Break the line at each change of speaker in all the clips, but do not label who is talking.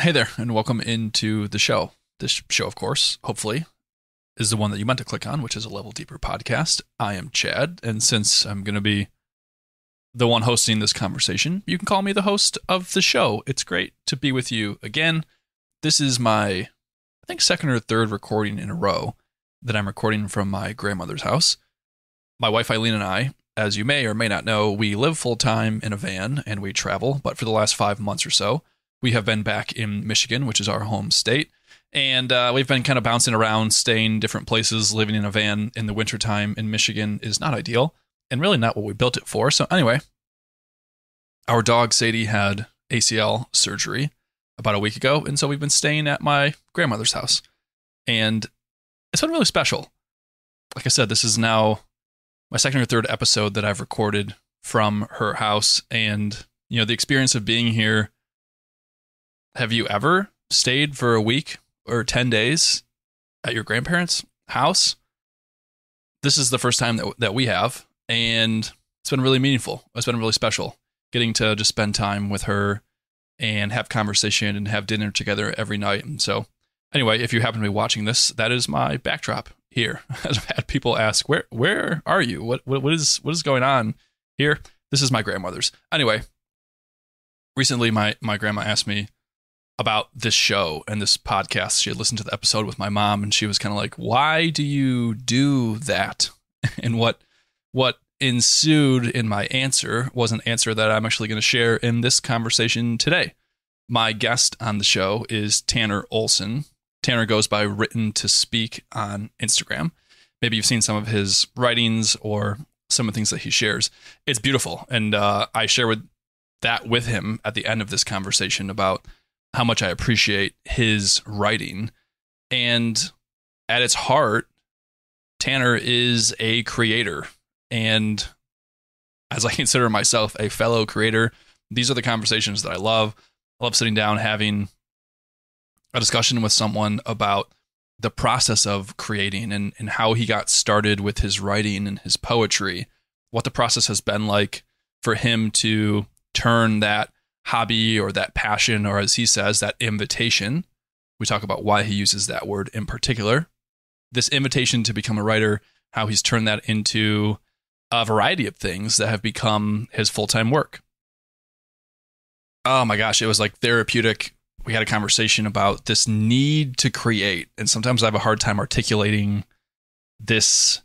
Hey there, and welcome into the show. This show, of course, hopefully, is the one that you meant to click on, which is a Level Deeper podcast. I am Chad, and since I'm going to be the one hosting this conversation, you can call me the host of the show. It's great to be with you again. This is my, I think, second or third recording in a row that I'm recording from my grandmother's house. My wife Eileen and I, as you may or may not know, we live full time in a van and we travel, but for the last five months or so, we have been back in Michigan, which is our home state. And uh, we've been kind of bouncing around, staying different places, living in a van in the wintertime in Michigan is not ideal and really not what we built it for. So, anyway, our dog Sadie had ACL surgery about a week ago. And so we've been staying at my grandmother's house. And it's been really special. Like I said, this is now my second or third episode that I've recorded from her house. And, you know, the experience of being here. Have you ever stayed for a week or 10 days at your grandparents' house? This is the first time that, that we have. And it's been really meaningful. It's been really special getting to just spend time with her and have conversation and have dinner together every night. And so, anyway, if you happen to be watching this, that is my backdrop here. I've had people ask, "Where where are you? What what, what is what is going on here?" This is my grandmother's. Anyway, recently my my grandma asked me about this show and this podcast. She had listened to the episode with my mom, and she was kind of like, "Why do you do that?" and what what ensued in my answer was an answer that I'm actually going to share in this conversation today. My guest on the show is Tanner Olson. Tanner goes by Written to Speak on Instagram. Maybe you've seen some of his writings or some of the things that he shares. It's beautiful. And uh, I share with that with him at the end of this conversation about how much I appreciate his writing. And at its heart, Tanner is a creator and as I consider myself a fellow creator, these are the conversations that I love. I love sitting down, having a discussion with someone about the process of creating and, and how he got started with his writing and his poetry, what the process has been like for him to turn that hobby or that passion, or as he says, that invitation. We talk about why he uses that word in particular. This invitation to become a writer, how he's turned that into a variety of things that have become his full time work. Oh my gosh, it was like therapeutic. We had a conversation about this need to create, and sometimes I have a hard time articulating this.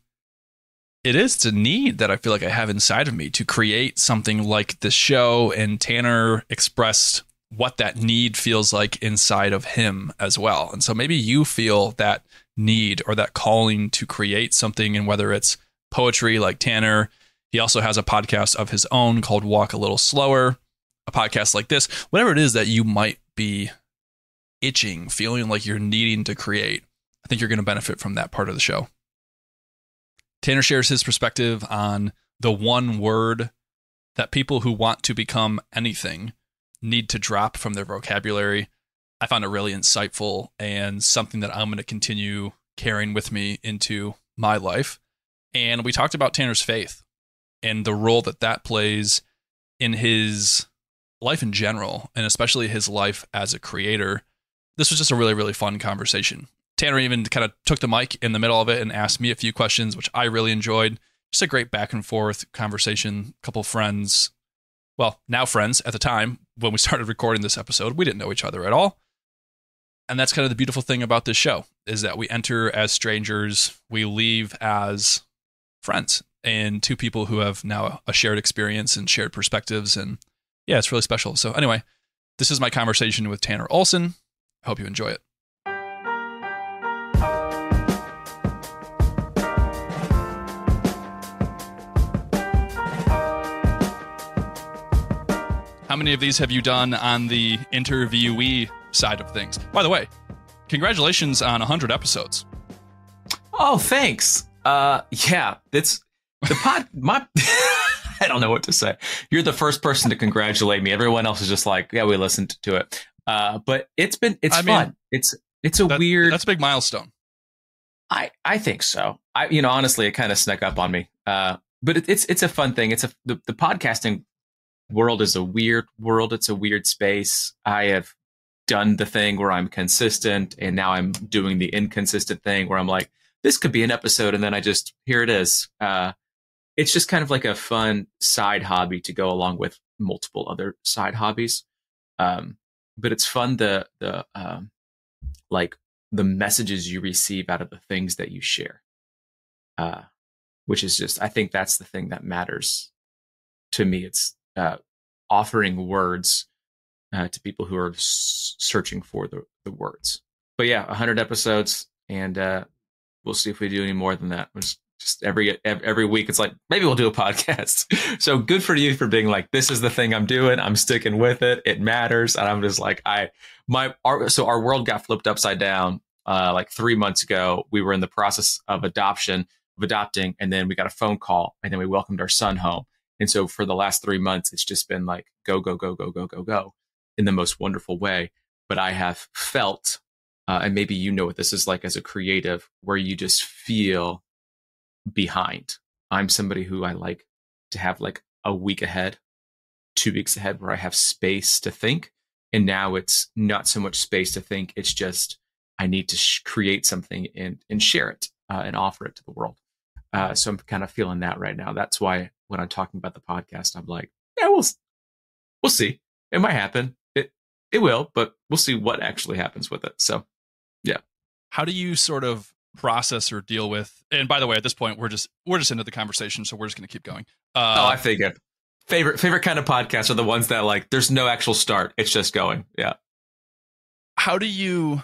It is a need that I feel like I have inside of me to create something like this show, and Tanner expressed what that need feels like inside of him as well. And so maybe you feel that need or that calling to create something, and whether it's poetry like Tanner. He also has a podcast of his own called Walk a Little Slower, a podcast like this, whatever it is that you might be itching, feeling like you're needing to create. I think you're going to benefit from that part of the show. Tanner shares his perspective on the one word that people who want to become anything need to drop from their vocabulary. I found it really insightful and something that I'm going to continue carrying with me into my life. And we talked about Tanner's faith and the role that that plays in his life in general, and especially his life as a creator. This was just a really, really fun conversation. Tanner even kind of took the mic in the middle of it and asked me a few questions, which I really enjoyed. Just a great back and forth conversation. Couple friends, well, now friends at the time when we started recording this episode, we didn't know each other at all. And that's kind of the beautiful thing about this show is that we enter as strangers, we leave as friends and two people who have now a shared experience and shared perspectives. And yeah, it's really special. So, anyway, this is my conversation with Tanner Olson. I hope you enjoy it. How many of these have you done on the interviewee side of things? By the way, congratulations on 100 episodes.
Oh, thanks. Uh, yeah, it's the pod. my, I don't know what to say. You're the first person to congratulate me. Everyone else is just like, yeah, we listened to it. Uh, but it's been it's I fun. Mean, it's it's a
that,
weird.
That's a big milestone.
I I think so. I you know honestly, it kind of snuck up on me. Uh, but it, it's it's a fun thing. It's a the, the podcasting world is a weird world. It's a weird space. I have done the thing where I'm consistent and now I'm doing the inconsistent thing where I'm like, this could be an episode. And then I just, here it is. Uh, it's just kind of like a fun side hobby to go along with multiple other side hobbies. Um, but it's fun the, the, um, like the messages you receive out of the things that you share. Uh, which is just, I think that's the thing that matters to me. It's, uh, offering words uh, to people who are s- searching for the, the words. But yeah, 100 episodes, and uh, we'll see if we do any more than that. It's just every every week, it's like maybe we'll do a podcast. so good for you for being like, this is the thing I'm doing. I'm sticking with it. It matters, and I'm just like, I my our, so our world got flipped upside down uh, like three months ago. We were in the process of adoption of adopting, and then we got a phone call, and then we welcomed our son home. And so for the last three months, it's just been like go, go, go, go, go, go, go in the most wonderful way. But I have felt, uh, and maybe you know what this is like as a creative, where you just feel behind. I'm somebody who I like to have like a week ahead, two weeks ahead, where I have space to think. And now it's not so much space to think, it's just I need to sh- create something and, and share it uh, and offer it to the world. Uh, so I'm kind of feeling that right now. That's why when I'm talking about the podcast, I'm like, yeah, we'll we'll see. It might happen. It it will, but we'll see what actually happens with it. So, yeah.
How do you sort of process or deal with? And by the way, at this point, we're just we're just into the conversation, so we're just going to keep going.
Uh, oh, I figured. Favorite favorite kind of podcasts are the ones that like there's no actual start; it's just going. Yeah.
How do you,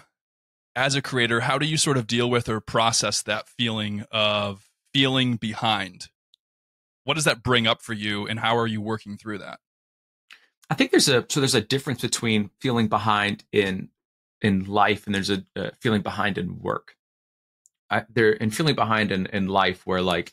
as a creator, how do you sort of deal with or process that feeling of feeling behind? What does that bring up for you, and how are you working through that?
I think there's a so there's a difference between feeling behind in in life and there's a, feeling behind in work. I, there and feeling behind in, in life where like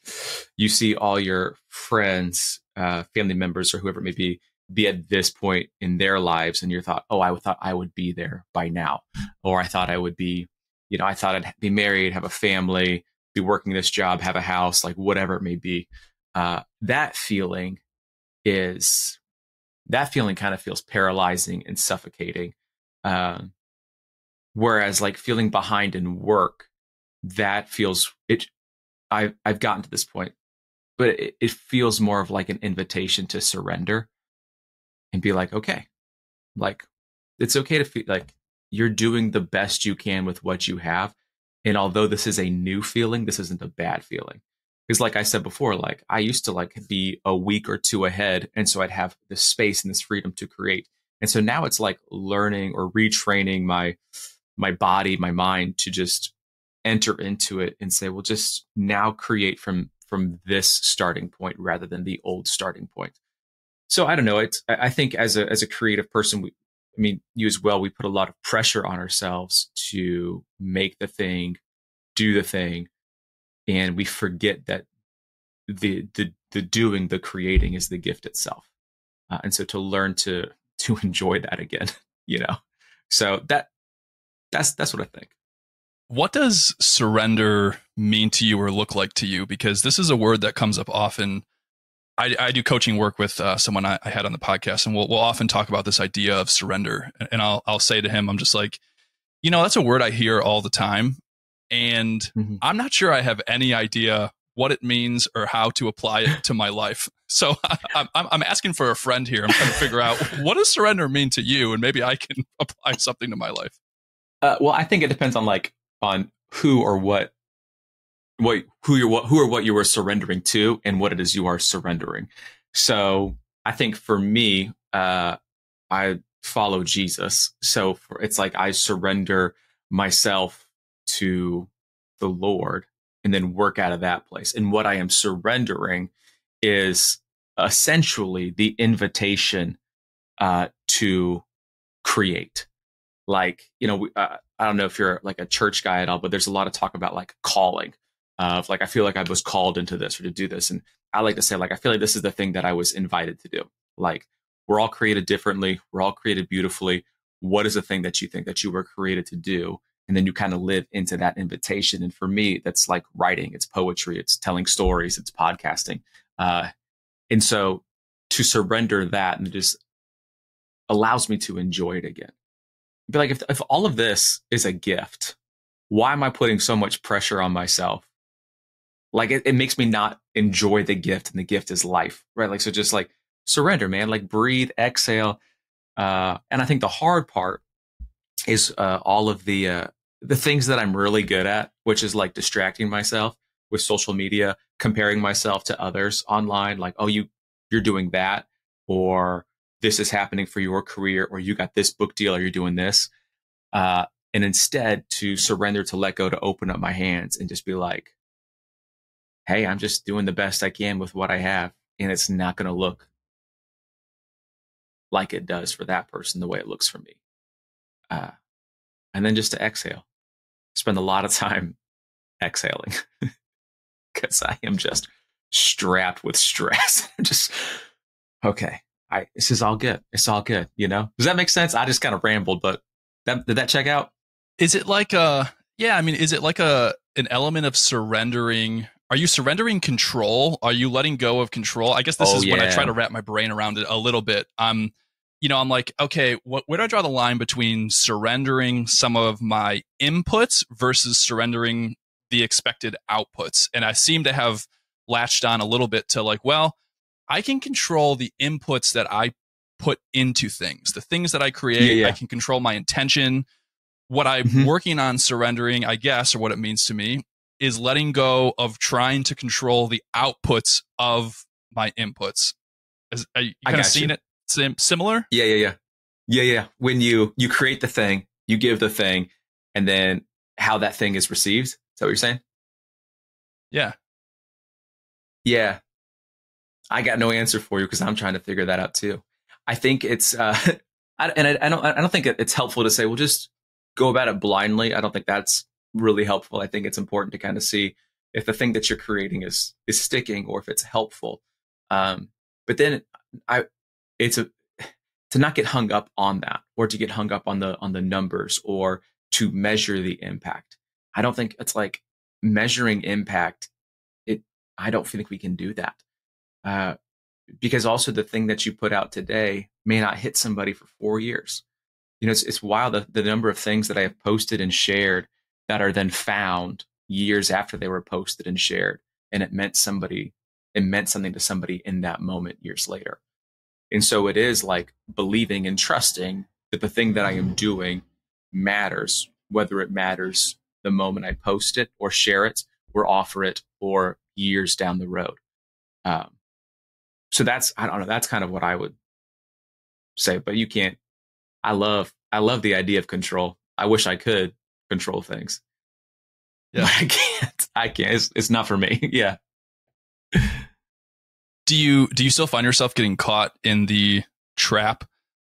you see all your friends, uh, family members, or whoever it may be, be at this point in their lives, and you thought, oh, I thought I would be there by now, or I thought I would be, you know, I thought I'd be married, have a family, be working this job, have a house, like whatever it may be. Uh, that feeling is that feeling kind of feels paralyzing and suffocating. Um, whereas like feeling behind in work, that feels it. I've I've gotten to this point, but it, it feels more of like an invitation to surrender and be like, okay, like it's okay to feel like you're doing the best you can with what you have and although this is a new feeling, this isn't a bad feeling. Because like I said before, like I used to like be a week or two ahead. And so I'd have this space and this freedom to create. And so now it's like learning or retraining my my body, my mind to just enter into it and say, well, just now create from from this starting point rather than the old starting point. So I don't know. It's I think as a as a creative person, we, I mean, you as well, we put a lot of pressure on ourselves to make the thing, do the thing, and we forget that the the the doing, the creating is the gift itself. Uh, and so to learn to to enjoy that again, you know. So that that's that's what I think.
What does surrender mean to you or look like to you? Because this is a word that comes up often I, I do coaching work with uh, someone I, I, had on the podcast, and we'll, we'll often talk about this idea of surrender. And I'll, I'll say to him, I'm just like, you know, that's a word I hear all the time. And mm-hmm. I'm not sure I have any idea what it means or how to apply it to my life. So I'm, I'm asking for a friend here. I'm trying to figure out what does surrender mean to you? And maybe I can apply something to my life.
Uh, well, I think it depends on like, on who or what what who you're what who or what you are surrendering to and what it is you are surrendering. So I think for me, uh, I follow Jesus. So for, it's like I surrender myself to the Lord and then work out of that place. And what I am surrendering is essentially the invitation uh, to create. Like, you know, uh, I don't know if you're like a church guy at all, but there's a lot of talk about like calling of like I feel like I was called into this or to do this. And I like to say like I feel like this is the thing that I was invited to do. Like we're all created differently, we're all created beautifully. What is the thing that you think that you were created to do? And then you kind of live into that invitation. And for me, that's like writing, it's poetry, it's telling stories, it's podcasting. Uh, and so to surrender that and just allows me to enjoy it again. But like, if, if all of this is a gift, why am I putting so much pressure on myself? Like it, it makes me not enjoy the gift and the gift is life, right? Like, so just like surrender, man, like breathe, exhale. Uh, and I think the hard part is uh, all of the, uh, the things that I'm really good at, which is like distracting myself with social media, comparing myself to others online, like, oh, you, you're doing that, or this is happening for your career, or you got this book deal, or you're doing this. Uh, and instead to surrender, to let go, to open up my hands and just be like, hey, I'm just doing the best I can with what I have. And it's not going to look like it does for that person the way it looks for me. Uh, and then just to exhale, spend a lot of time exhaling because I am just strapped with stress. just, okay, I, this is all good. It's all good. You know, does that make sense? I just kind of rambled, but that, did that check out?
Is it like a, yeah, I mean, is it like a, an element of surrendering? Are you surrendering control? Are you letting go of control? I guess this
Oh,
is when I try to wrap my brain around it a little bit. Um, you know, I'm like, okay, what, where do I draw the line between surrendering some of my inputs versus surrendering the expected outputs? And I seem to have latched on a little bit to like, well, I can control the inputs that I put into things, the things that I create.
Yeah, yeah.
I can control my intention. What I'm
Mhm.
working on surrendering, I guess, or what it means to me, is letting go of trying to control the outputs of my inputs. Is, are you
I
kind of seeing
you.
it sim- similar?
Yeah, yeah, yeah. Yeah, yeah. When you you create the thing, you give the thing, and then how that thing is received. Is that what you're saying?
Yeah.
Yeah. I got no answer for you because I'm trying to figure that out too. I think it's uh I, and I, I don't I don't think it's helpful to say, well, just go about it blindly. I don't think that's really helpful. I think it's important to kind of see if the thing that you're creating is is sticking or if it's helpful. Um, but then I it's a to not get hung up on that or to get hung up on the on the numbers or to measure the impact. I don't think it's like measuring impact. It I don't think we can do that. Uh, because also the thing that you put out today may not hit somebody for four years. You know, it's, it's wild the, the number of things that I have posted and shared that are then found years after they were posted and shared. And it meant somebody, it meant something to somebody in that moment years later. And so it is like believing and trusting that the thing that I am doing matters, whether it matters the moment I post it or share it or offer it or years down the road. Um, so that's I don't know. That's kind of what I would say. But you can't. I love I love the idea of control. I wish I could control things.
Yeah.
But I can't. I can't. It's, it's not for me. yeah.
Do you do you still find yourself getting caught in the trap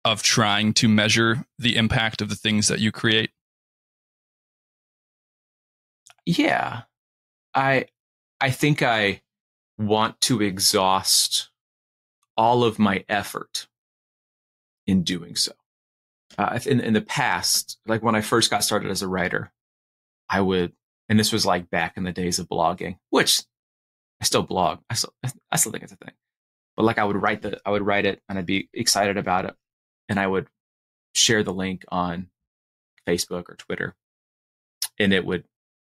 of trying to measure the impact of the things that you create?
Yeah. I I think I want to exhaust all of my effort in doing so. Uh, in, in the past, like when I first got started as a writer, I would, and this was like back in the days of blogging, which I still blog. I still, I still think it's a thing. But like I would write the, I would write it and I'd be excited about it. And I would share the link on Facebook or Twitter. And it would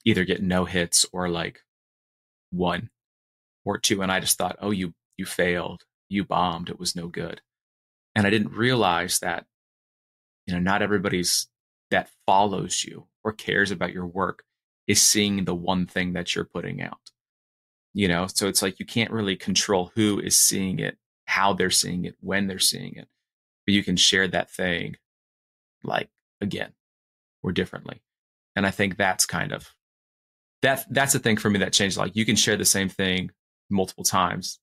either get no hits or like one or two. And I just thought, oh, you, you failed. You bombed. It was no good. And I didn't realize that, you know, not everybody's that follows you or cares about your work is seeing the one thing that you're putting out. You know, so it's like you can't really control who is seeing it, how they're seeing it, when they're seeing it. But you can share that thing like again or differently. And I think that's kind of that that's the thing for me that changed. Like you can share the same thing multiple times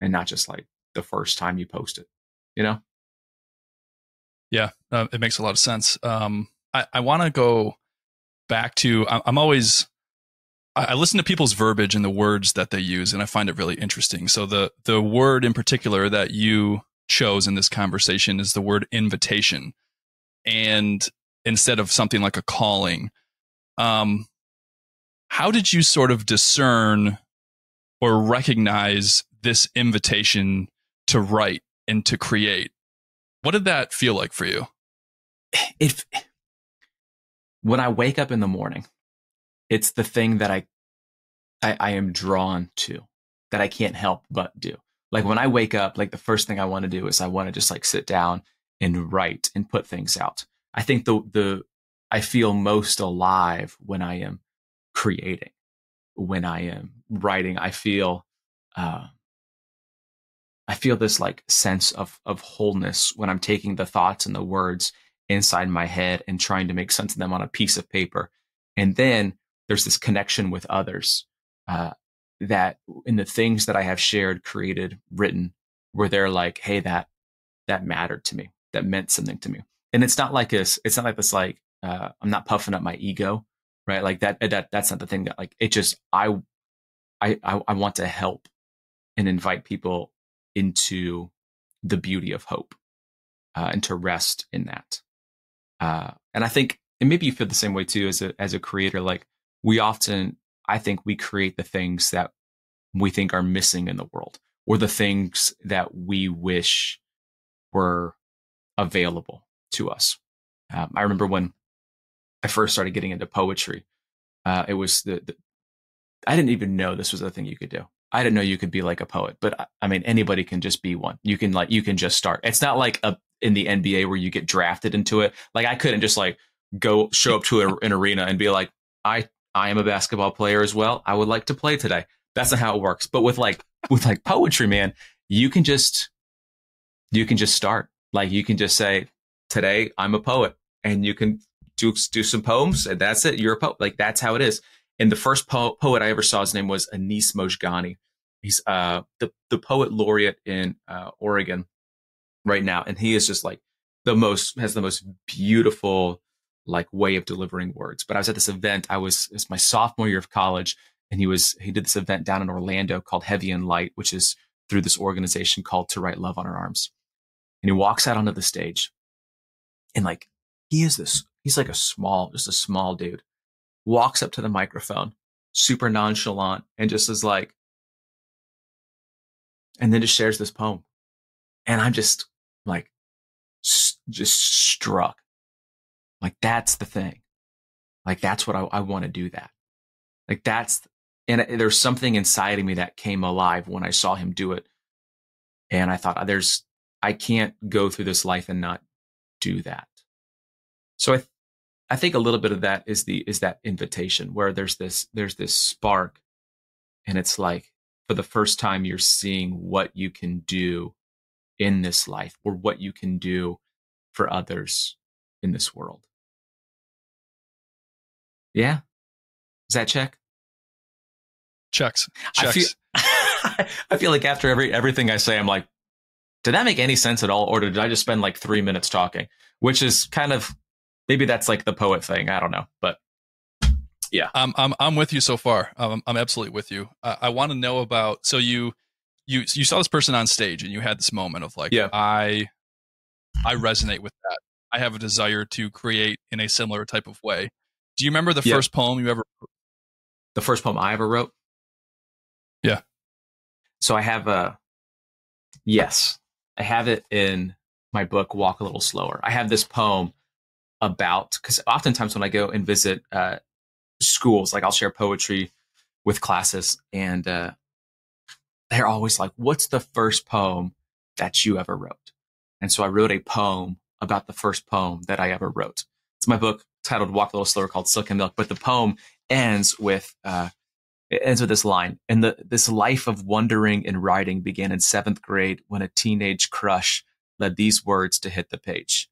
and not just like the first time you post it, you know?
Yeah, uh, it makes a lot of sense. Um, I, I want to go back to. I, I'm always. I, I listen to people's verbiage and the words that they use, and I find it really interesting. So the the word in particular that you chose in this conversation is the word invitation, and instead of something like a calling, um, how did you sort of discern or recognize this invitation to write and to create? What did that feel like for you?
It when I wake up in the morning, it's the thing that I, I, I am drawn to that I can't help but do. Like when I wake up, like the first thing I want to do is I want to just like sit down and write and put things out. I think the, the, I feel most alive when I am creating, when I am writing. I feel, uh, I feel this like sense of of wholeness when I'm taking the thoughts and the words inside my head and trying to make sense of them on a piece of paper. And then there's this connection with others uh, that in the things that I have shared, created, written, where they're like, "Hey, that that mattered to me. That meant something to me." And it's not like this. It's not like this. Like uh, I'm not puffing up my ego, right? Like that. That that's not the thing. That like it just I I I, I want to help and invite people into the beauty of hope uh, and to rest in that. Uh, and I think, and maybe you feel the same way too as a as a creator. Like we often, I think we create the things that we think are missing in the world, or the things that we wish were available to us. Um, I remember when I first started getting into poetry. Uh, it was the, the I didn't even know this was a thing you could do. I didn't know you could be like a poet, but I mean, anybody can just be one. You can like, you can just start. It's not like a, in the NBA where you get drafted into it. Like I couldn't just like go show up to a, an arena and be like, I, I am a basketball player as well. I would like to play today. That's not how it works. But with like, with like poetry, man, you can just, you can just start. Like you can just say, today I'm a poet and you can do, do some poems and that's it. You're a poet. Like that's how it is. And the first po- poet I ever saw, his name was Anis Mojgani. He's uh, the the poet laureate in uh, Oregon right now, and he is just like the most has the most beautiful like way of delivering words. But I was at this event. I was it's my sophomore year of college, and he was he did this event down in Orlando called Heavy and Light, which is through this organization called To Write Love on Her Arms. And he walks out onto the stage, and like he is this he's like a small just a small dude walks up to the microphone, super nonchalant, and just is like, and then just shares this poem. And I'm just like, just struck. Like, that's the thing. Like, that's what I, I want to do that. Like, that's, and there's something inside of me that came alive when I saw him do it. And I thought, there's, I can't go through this life and not do that. So I, I think a little bit of that is the is that invitation where there's this there's this spark and it's like for the first time you're seeing what you can do in this life or what you can do for others in this world. Yeah. Is that check?
Checks.
Checks. I feel, I feel like after every everything I say, I'm like, did that make any sense at all? Or did I just spend like three minutes talking? Which is kind of maybe that's like the poet thing. I don't know, but yeah,
I'm I'm I'm with you so far. I'm I'm absolutely with you. I, I want to know about so you you you saw this person on stage and you had this moment of like,
yeah,
I I resonate with that. I have a desire to create in a similar type of way. Do you remember the yeah. first poem you ever?
The first poem I ever wrote.
Yeah.
So I have a yes, I have it in my book Walk a Little Slower. I have this poem about because oftentimes when I go and visit uh, schools, like I'll share poetry with classes, and uh, they're always like, "What's the first poem that you ever wrote?" And so I wrote a poem about the first poem that I ever wrote. It's my book titled "Walk a Little Slower" called "Silk and Milk," but the poem ends with uh, it ends with this line: "And the this life of wondering and writing began in seventh grade when a teenage crush led these words to hit the page."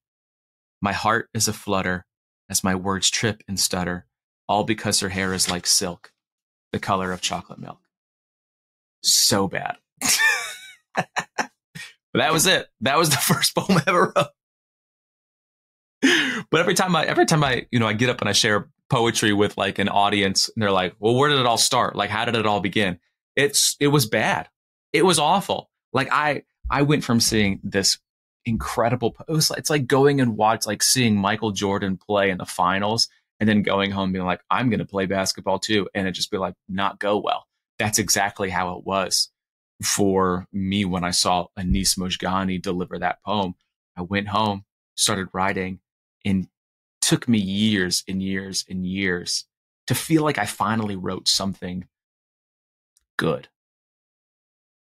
My heart is a flutter as my words trip and stutter, all because her hair is like silk, the color of chocolate milk. So bad. but that was it. That was the first poem I ever wrote. But every time I, every time I, you know, I get up and I share poetry with like an audience, and they're like, "Well, where did it all start? Like, how did it all begin?" It's, it was bad. It was awful. Like I, I went from seeing this incredible. Was, it's like going and watch, like seeing Michael Jordan play in the finals and then going home being like, I'm going to play basketball too. And it just be like, not go well. That's exactly how it was for me when I saw Anis Mojgani deliver that poem. I went home, started writing, and took me years and years and years to feel like I finally wrote something good.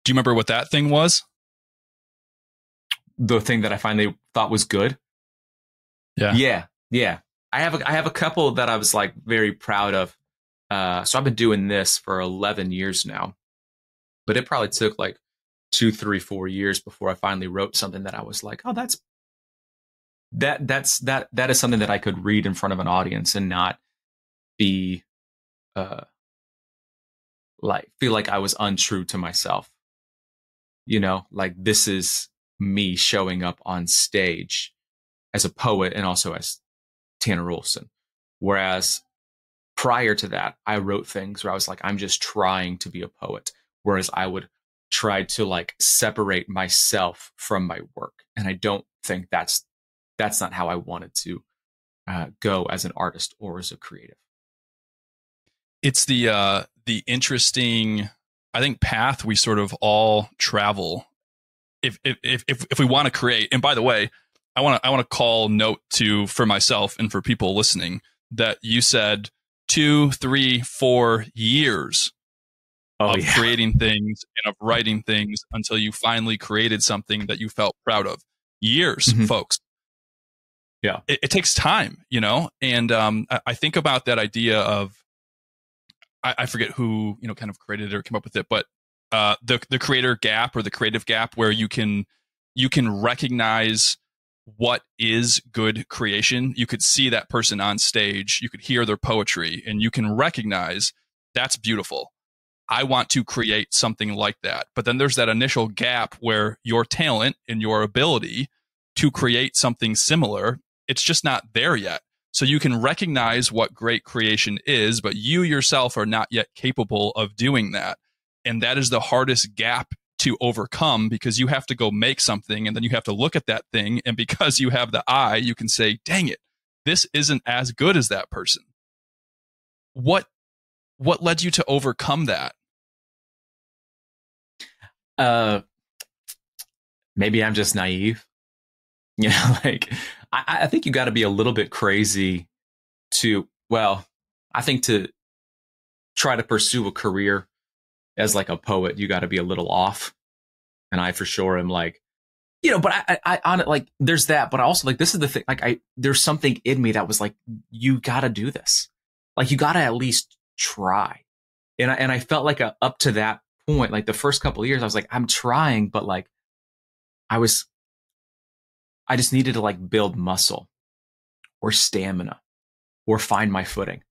Do you remember what that thing was?
The thing that I finally thought was good.
Yeah.
Yeah. Yeah. I have a, I have a couple that I was like very proud of. Uh, so I've been doing this for 11 years now, but it probably took like two, three, four years before I finally wrote something that I was like, oh, that's that that's that that is something that I could read in front of an audience and not be uh like feel like I was untrue to myself. You know, like this is me showing up on stage as a poet and also as Tanner Olson. Whereas prior to that, I wrote things where I was like, I'm just trying to be a poet. Whereas I would try to like separate myself from my work. And I don't think that's that's not how I wanted to uh, go as an artist or as a creative.
It's the uh, the interesting, I think, path we sort of all travel. If if if if we want to create, and by the way, I want to I want to call note to for myself and for people listening that you said two, three, four years oh, of yeah. creating things and of writing things until you finally created something that you felt proud of. Years, mm-hmm. folks.
Yeah,
it, it, takes time, you know. And um, I, I, think about that idea of I, I, forget who you know kind of created it or came up with it, but uh, the the creator gap or the creative gap where you can you can recognize what is good creation. You could see that person on stage, you could hear their poetry, and you can recognize that's beautiful. I want to create something like that. But then there's that initial gap where your talent and your ability to create something similar it's just not there yet. So you can recognize what great creation is, but you yourself are not yet capable of doing that. And that is the hardest gap to overcome because you have to go make something and then you have to look at that thing. And because you have the eye, you can say, dang it, this isn't as good as that person. What, what led you to overcome that?
Uh, maybe I'm just naive. You know, like I, I think you got to be a little bit crazy to, well, I think to try to pursue a career as like a poet, you got to be a little off. And I for sure am like, you know, but I, I, on it, like, there's that, but I also like, this is the thing, like, I, there's something in me that was like, you got to do this. Like, you got to at least try. And I, and I felt like a, up to that point, like the first couple of years, I was like, I'm trying, but like, I was I just needed to like build muscle or stamina or find my footing.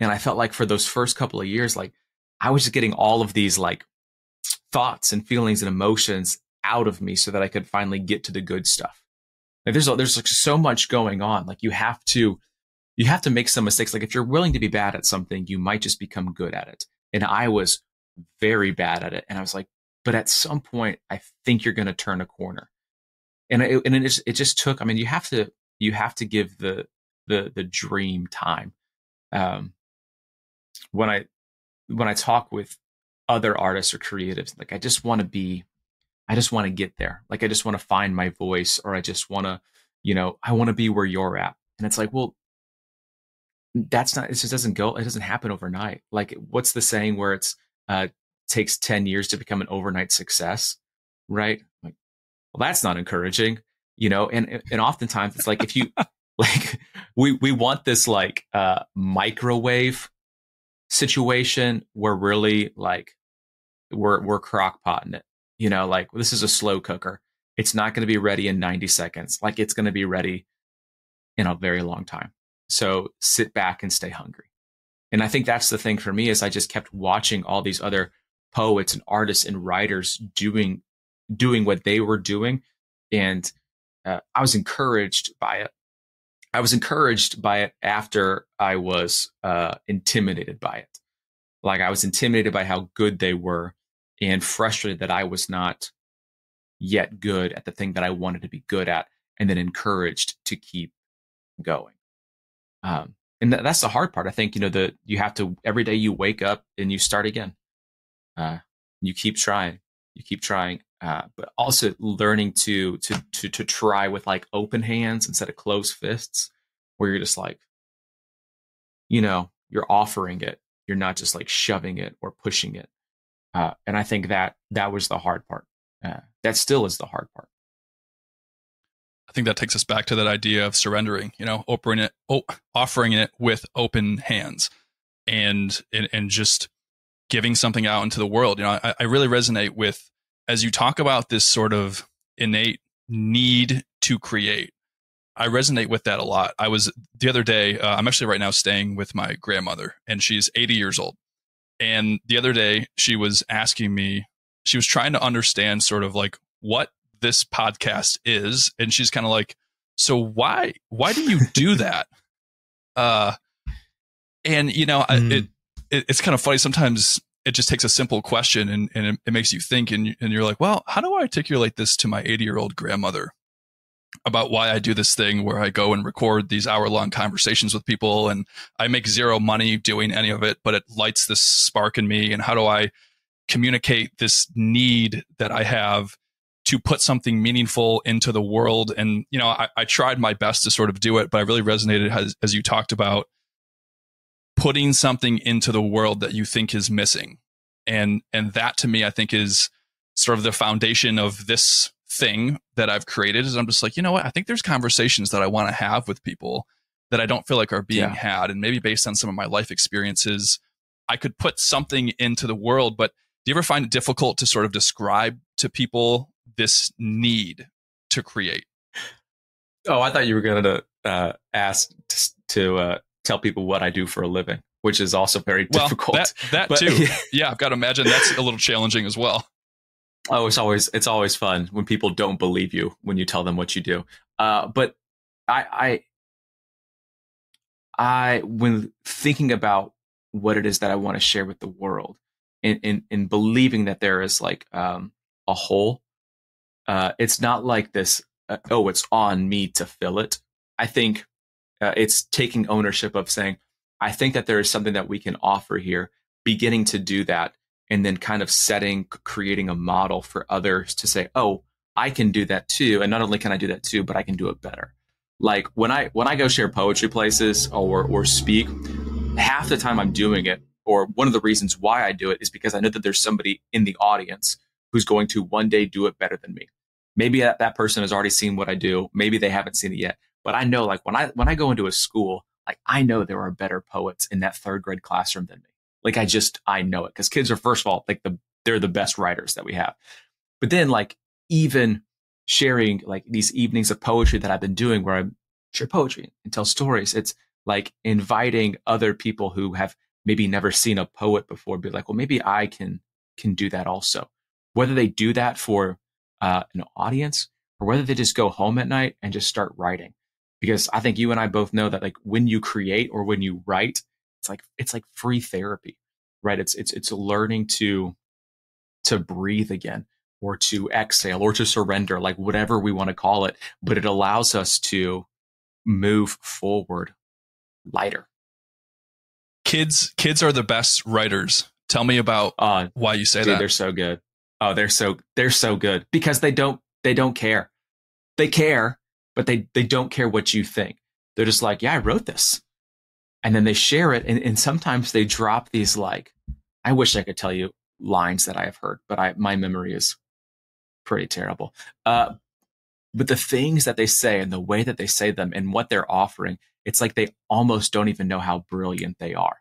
And I felt like for those first couple of years, like I was just getting all of these like thoughts and feelings and emotions out of me so that I could finally get to the good stuff. Like there's, there's like so much going on. Like you have to, you have to make some mistakes. Like if you're willing to be bad at something, you might just become good at it. And I was very bad at it. And I was like, but at some point, I think you're going to turn a corner and it, and it just, it just took. I mean, you have to you have to give the the the dream time. Um, when I when I talk with other artists or creatives, like I just want to be, I just want to get there. Like I just want to find my voice, or I just want to, you know, I want to be where you're at. And it's like, well, that's not. It just doesn't go. It doesn't happen overnight. Like what's the saying where it's uh takes ten years to become an overnight success, right? Like well, that's not encouraging, you know, and, and oftentimes it's like, if you like, we, we want this like, uh, microwave situation where really like we're, we're crock potting it, you know, like this is a slow cooker. It's not going to be ready in 90 seconds. Like it's going to be ready in a very long time. So sit back and stay hungry. And I think that's the thing for me is I just kept watching all these other poets and artists and writers doing doing what they were doing. And uh, I was encouraged by it. I was encouraged by it after I was uh, intimidated by it. Like I was intimidated by how good they were and frustrated that I was not yet good at the thing that I wanted to be good at, and then encouraged to keep going. Um, and th- that's the hard part. I think you know that you have to every day you wake up and you start again. Uh, you keep trying, you keep trying, uh, but also learning to to to to try with like open hands instead of closed fists, where you're just like, you know, you're offering it. You're not just like shoving it or pushing it. Uh, and I think that that was the hard part. Uh, that still is the hard part.
I think that takes us back to that idea of surrendering, you know, offering it, oh, offering it with open hands and, and, and just giving something out into the world. You know, I, I really resonate with as you talk about this sort of innate need to create. I resonate with that a lot. I was the other day, uh, I'm actually right now staying with my grandmother and she's 80 years old. And the other day she was asking me, she was trying to understand sort of like what this podcast is and she's kind of like so why why do you do that uh and you know mm. it, it, it's kind of funny sometimes it just takes a simple question and, and it, it makes you think and, and you're like well how do i articulate this to my 80 year old grandmother about why i do this thing where i go and record these hour long conversations with people and i make zero money doing any of it but it lights this spark in me and how do i communicate this need that i have to put something meaningful into the world. And, you know, I, I tried my best to sort of do it, but I really resonated as, as you talked about putting something into the world that you think is missing. And, and that to me, I think is sort of the foundation of this thing that I've created is I'm just like, you know what? I think there's conversations that I want to have with people that I don't feel like are being yeah. had. And maybe based on some of my life experiences, I could put something into the world. But do you ever find it difficult to sort of describe to people this need to create?
Oh, I thought you were going to uh, ask to uh, tell people what I do for a living, which is also very well, difficult.
That, that but, too. yeah, I've got to imagine that's a little challenging as well.
Oh, it's always it's always fun when people don't believe you when you tell them what you do. Uh, but I, I, I, when thinking about what it is that I want to share with the world, in in, in believing that there is like um, a hole uh, it's not like this, uh, oh, it's on me to fill it. I think uh, it's taking ownership of saying, I think that there is something that we can offer here, beginning to do that, and then kind of setting, creating a model for others to say, oh, I can do that too. And not only can I do that too, but I can do it better. Like when I when I go share poetry places or or speak, half the time I'm doing it, or one of the reasons why I do it is because I know that there's somebody in the audience who's going to one day do it better than me. Maybe that, that person has already seen what I do. Maybe they haven't seen it yet. But I know like when I when I go into a school, like I know there are better poets in that third grade classroom than me. Like I just I know it because kids are first of all like the they're the best writers that we have. But then like even sharing like these evenings of poetry that I've been doing where I share poetry and tell stories, it's like inviting other people who have maybe never seen a poet before be like, well, maybe I can can do that also. Whether they do that for uh, an audience or whether they just go home at night and just start writing. Because I think you and I both know that like when you create or when you write, it's like it's like free therapy, right? It's it's it's learning to to breathe again or to exhale or to surrender, like whatever we want to call it. But it allows us to move forward lighter.
Kids kids are the best writers. Tell me about uh, why you say
dude,
that.
They're so good. Oh, they're so they're so good because they don't they don't care. They care, but they they don't care what you think. They're just like, yeah, I wrote this, and then they share it, and, and sometimes they drop these like, I wish I could tell you lines that I have heard, but I my memory is pretty terrible. Uh, but the things that they say and the way that they say them and what they're offering, it's like they almost don't even know how brilliant they are.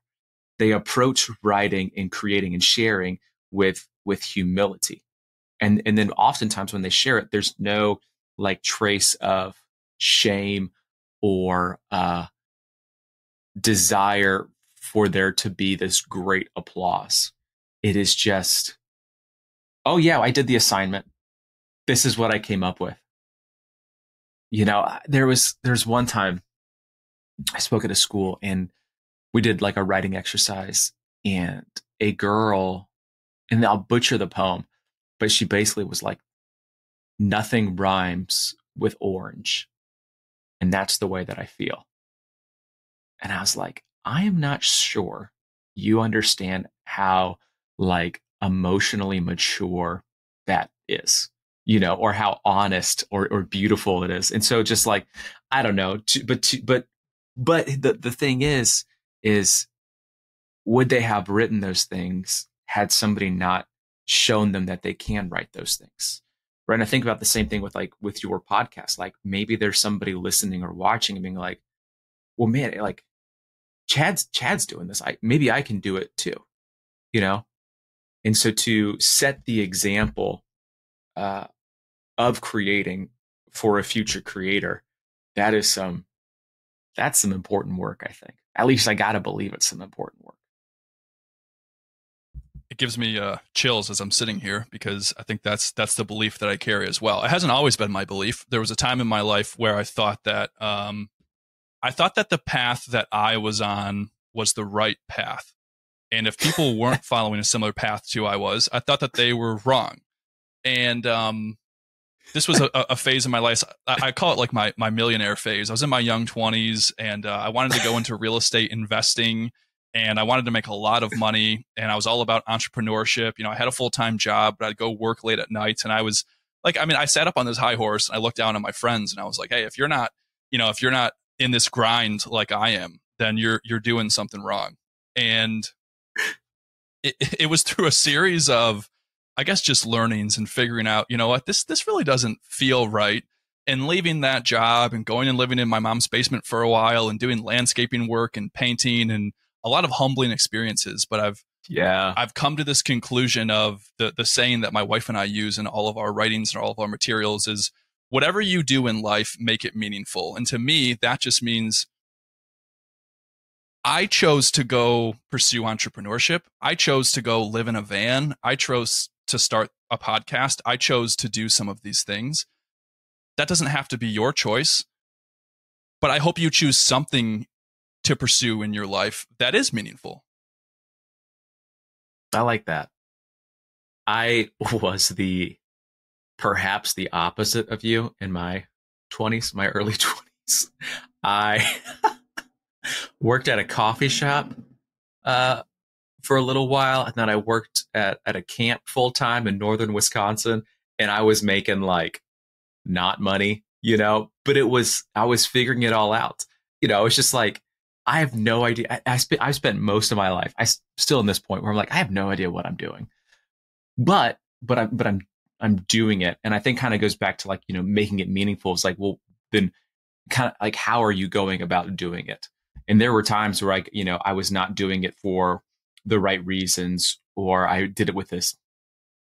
They approach writing and creating and sharing with with humility. And and then oftentimes when they share it, there's no like trace of shame or uh, desire for there to be this great applause. It is just, oh yeah, I did the assignment. This is what I came up with. You know, there was there's one time I spoke at a school and we did like a writing exercise and a girl and I'll butcher the poem, but she basically was like, nothing rhymes with orange. And that's the way that I feel. And I was like, I am not sure you understand how like emotionally mature that is, you know, or how honest or, or beautiful it is. And so just like, I don't know, to, but, to, but but the the thing is, is would they have written those things had somebody not shown them that they can write those things? Right. And I think about the same thing with like with your podcast. Like maybe there's somebody listening or watching and being like, well, man, like Chad's Chad's doing this. I maybe I can do it too. You know? And so to set the example uh, of creating for a future creator, that is some that's some important work, I think. At least I gotta believe it's some important work
it gives me uh, chills as I'm sitting here because I think that's that's the belief that I carry as well. It hasn't always been my belief. There was a time in my life where I thought that um, I thought that the path that I was on was the right path, and if people weren't following a similar path to I was, I thought that they were wrong. And um, this was a, a, phase in my life. I, I, call it like my my millionaire phase. I was in my young 20s, and uh, I wanted to go into real estate investing and I wanted to make a lot of money and I was all about entrepreneurship. You know, I had a full-time job, but I'd go work late at nights and I was like I mean, I sat up on this high horse and I looked down at my friends and I was like, "Hey, if you're not, you know, if you're not in this grind like I am, then you're you're doing something wrong." And it it was through a series of I guess just learnings and figuring out, you know what, this this really doesn't feel right. And leaving that job and going and living in my mom's basement for a while and doing landscaping work and painting and a lot of humbling experiences, but I've
yeah
I've come to this conclusion of the the saying that my wife and I use in all of our writings and all of our materials is whatever you do in life, make it meaningful. And to me, that just means I chose to go pursue entrepreneurship. I chose to go live in a van. I chose to start a podcast. I chose to do some of these things. That doesn't have to be your choice, but I hope you choose something to pursue in your life that is meaningful.
I like that. I was the perhaps the opposite of you in my 20s, my early 20s. I worked at a coffee shop uh, for a little while, and then I worked at, at a camp full time in northern Wisconsin, and I was making like not money, you know, but it was, I was figuring it all out. You know, it's just like, I have no idea. I, I spent I've spent most of my life. I still in this point where I'm like I have no idea what I'm doing, but but I'm but I'm I'm doing it, and I think kind of goes back to like you know making it meaningful. It's like well then kind of like how are you going about doing it? And there were times where I you know I was not doing it for the right reasons, or I did it with this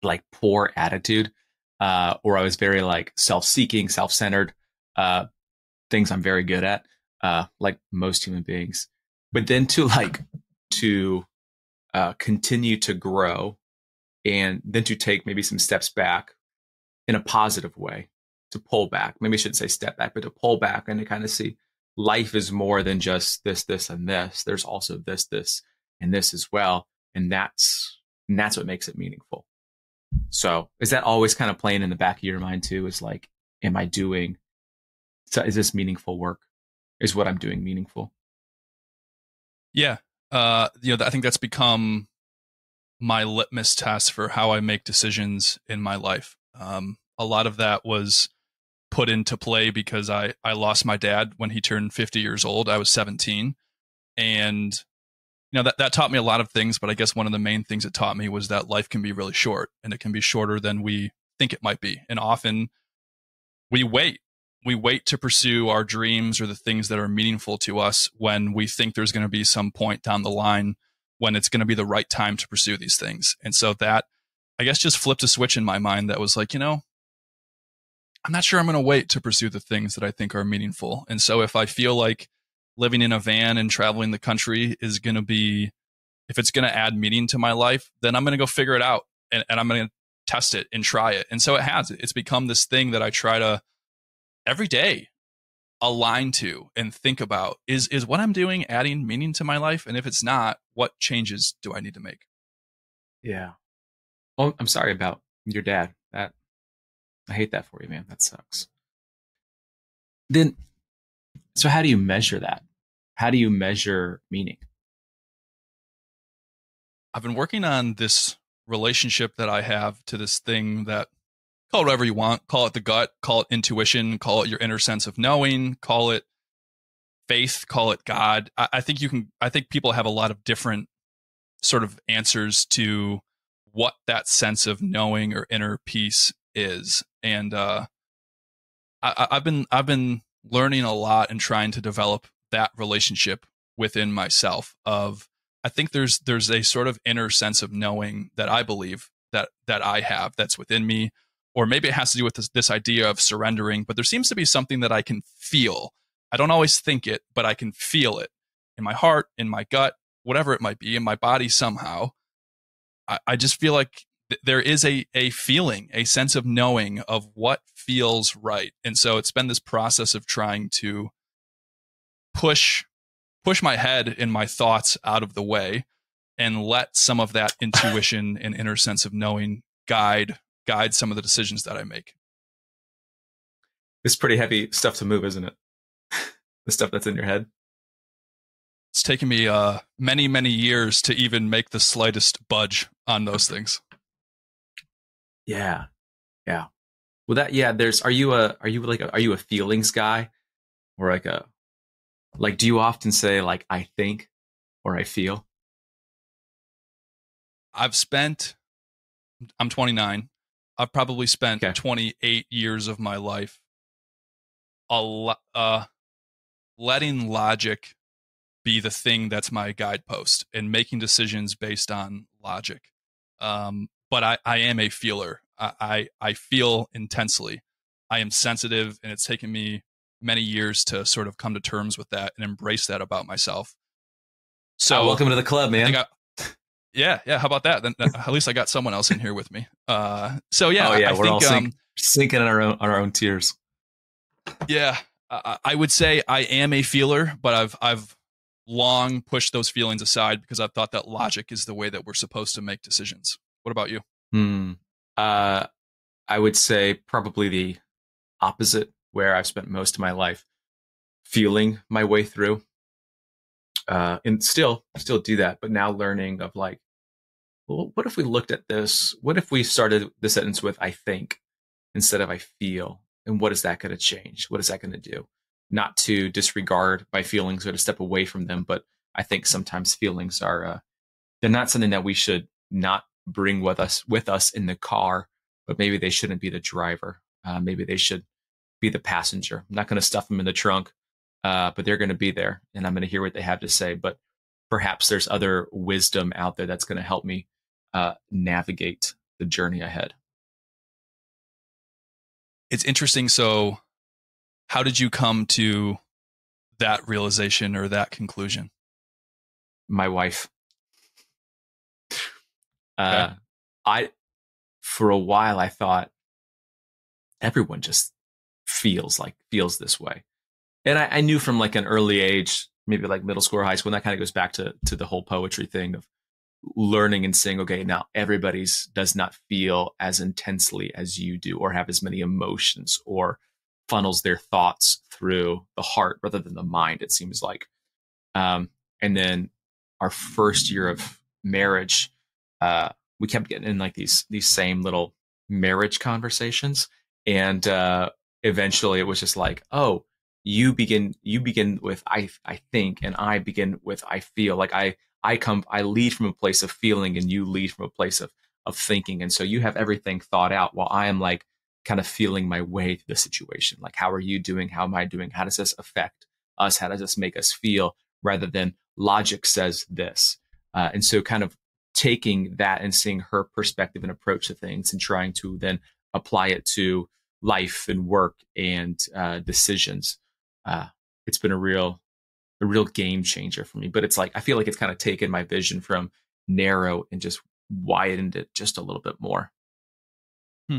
like poor attitude, uh, or I was very like self seeking, self centered, uh, things I'm very good at uh, like most human beings. But then to like to uh, continue to grow and then to take maybe some steps back in a positive way to pull back. Maybe I shouldn't say step back, but to pull back and to kind of see life is more than just this, this, and this. There's also this, this, and this as well. And that's and that's what makes it meaningful. So is that always kind of playing in the back of your mind too? Is like, am I doing so is this meaningful work? Is what I'm doing meaningful.
Yeah. Uh, you know, I think that's become my litmus test for how I make decisions in my life. Um, a lot of that was put into play because I, I lost my dad when he turned 50 years old. I was 17. And, you know, that, that taught me a lot of things, but I guess one of the main things it taught me was that life can be really short and it can be shorter than we think it might be. And often we wait we wait to pursue our dreams or the things that are meaningful to us when we think there's going to be some point down the line when it's going to be the right time to pursue these things. And so that, I guess, just flipped a switch in my mind that was like, you know, I'm not sure I'm going to wait to pursue the things that I think are meaningful. And so if I feel like living in a van and traveling the country is going to be, if it's going to add meaning to my life, then I'm going to go figure it out and, and I'm going to test it and try it. And so it has. It's become this thing that I try to every day align to and think about is is what I'm doing adding meaning to my life? And if it's not what changes do I need to make?
Yeah. Well I'm sorry about your dad. That I hate that for you man. That sucks. Then so how do you measure that? How do you measure meaning?
I've been working on this relationship that I have to this thing that call it whatever you want. Call it the gut, call it intuition, call it your inner sense of knowing, call it faith, call it God. I, I think you can. I think people have a lot of different sort of answers to what that sense of knowing or inner peace is, and uh, I, I've been I've been learning a lot and trying to develop that relationship within myself. Of I think there's there's a sort of inner sense of knowing that I believe that that I have that's within me or maybe it has to do with this, this idea of surrendering, but there seems to be something that I can feel. I don't always think it, but I can feel it in my heart, in my gut, whatever it might be, in my body somehow. I, I just feel like th- there is a, a feeling, a sense of knowing of what feels right. And so it's been this process of trying to push push my head and my thoughts out of the way and let some of that intuition and inner sense of knowing guide guide some of the decisions that I make.
It's pretty heavy stuff to move, isn't it? the stuff that's in your head.
It's taken me uh, many, many years to even make the slightest budge on those things.
Yeah, yeah. Well, that yeah. There's. Are you a? Are you like? A, are you a feelings guy, or like a? Like, do you often say like I think, or I feel?
I've spent. I'm 29. I've probably spent okay. 28 years of my life a uh, letting logic be the thing that's my guidepost and making decisions based on logic. Um, but I, I am a feeler. I, I, I feel intensely. I am sensitive, and it's taken me many years to sort of come to terms with that and embrace that about myself.
So, oh, welcome to the club, man.
I, yeah, yeah. How about that? Then at least I got someone else in here with me. Uh, so yeah,
oh yeah, I we're think, all sink, um, sinking in our own our own tears.
Yeah, I, I would say I am a feeler, but I've I've long pushed those feelings aside because I've thought that logic is the way that we're supposed to make decisions. What about you?
Hmm. Uh, I would say probably the opposite, where I've spent most of my life feeling my way through uh, and still still do that but now learning of like well what if we looked at this? What if we started the sentence with i think instead of i feel and what is that going to change? What is that going to do? Not to disregard my feelings or to step away from them but i think sometimes feelings are uh, they're not something that we should not bring with us with us in the car but maybe they shouldn't be the driver. Uh, maybe they should be the passenger. I'm not going to stuff them in the trunk uh, but they're going to be there and I'm going to hear what they have to say. But perhaps there's other wisdom out there that's going to help me uh, navigate the journey ahead.
It's interesting. So, how did you come to that realization or that conclusion?
My wife. Uh, I, for a while, I thought everyone just feels like feels this way and I, I, knew from like an early age, maybe like middle school or high school, and that kind of goes back to to the whole poetry thing of learning and saying, okay, now everybody's does not feel as intensely as you do, or have as many emotions, or funnels their thoughts through the heart rather than the mind. It seems like, um, and then our first year of marriage, uh, we kept getting in like these these same little marriage conversations, and uh, eventually it was just like, oh you begin you begin with i i think and i begin with i feel. Like i i come i lead from a place of feeling and you lead from a place of of thinking. And so you have everything thought out while i am like kind of feeling my way through the situation. Like how are you doing? How am i doing? How does this affect us? How does this make us feel? Rather than logic says this. Uh, and so kind of taking that and seeing her perspective and approach to things and trying to then apply it to life and work and uh, decisions uh, it's been a real a real game changer for me. But it's like I feel like it's kind of taken my vision from narrow and just widened it just a little bit more.
Hmm.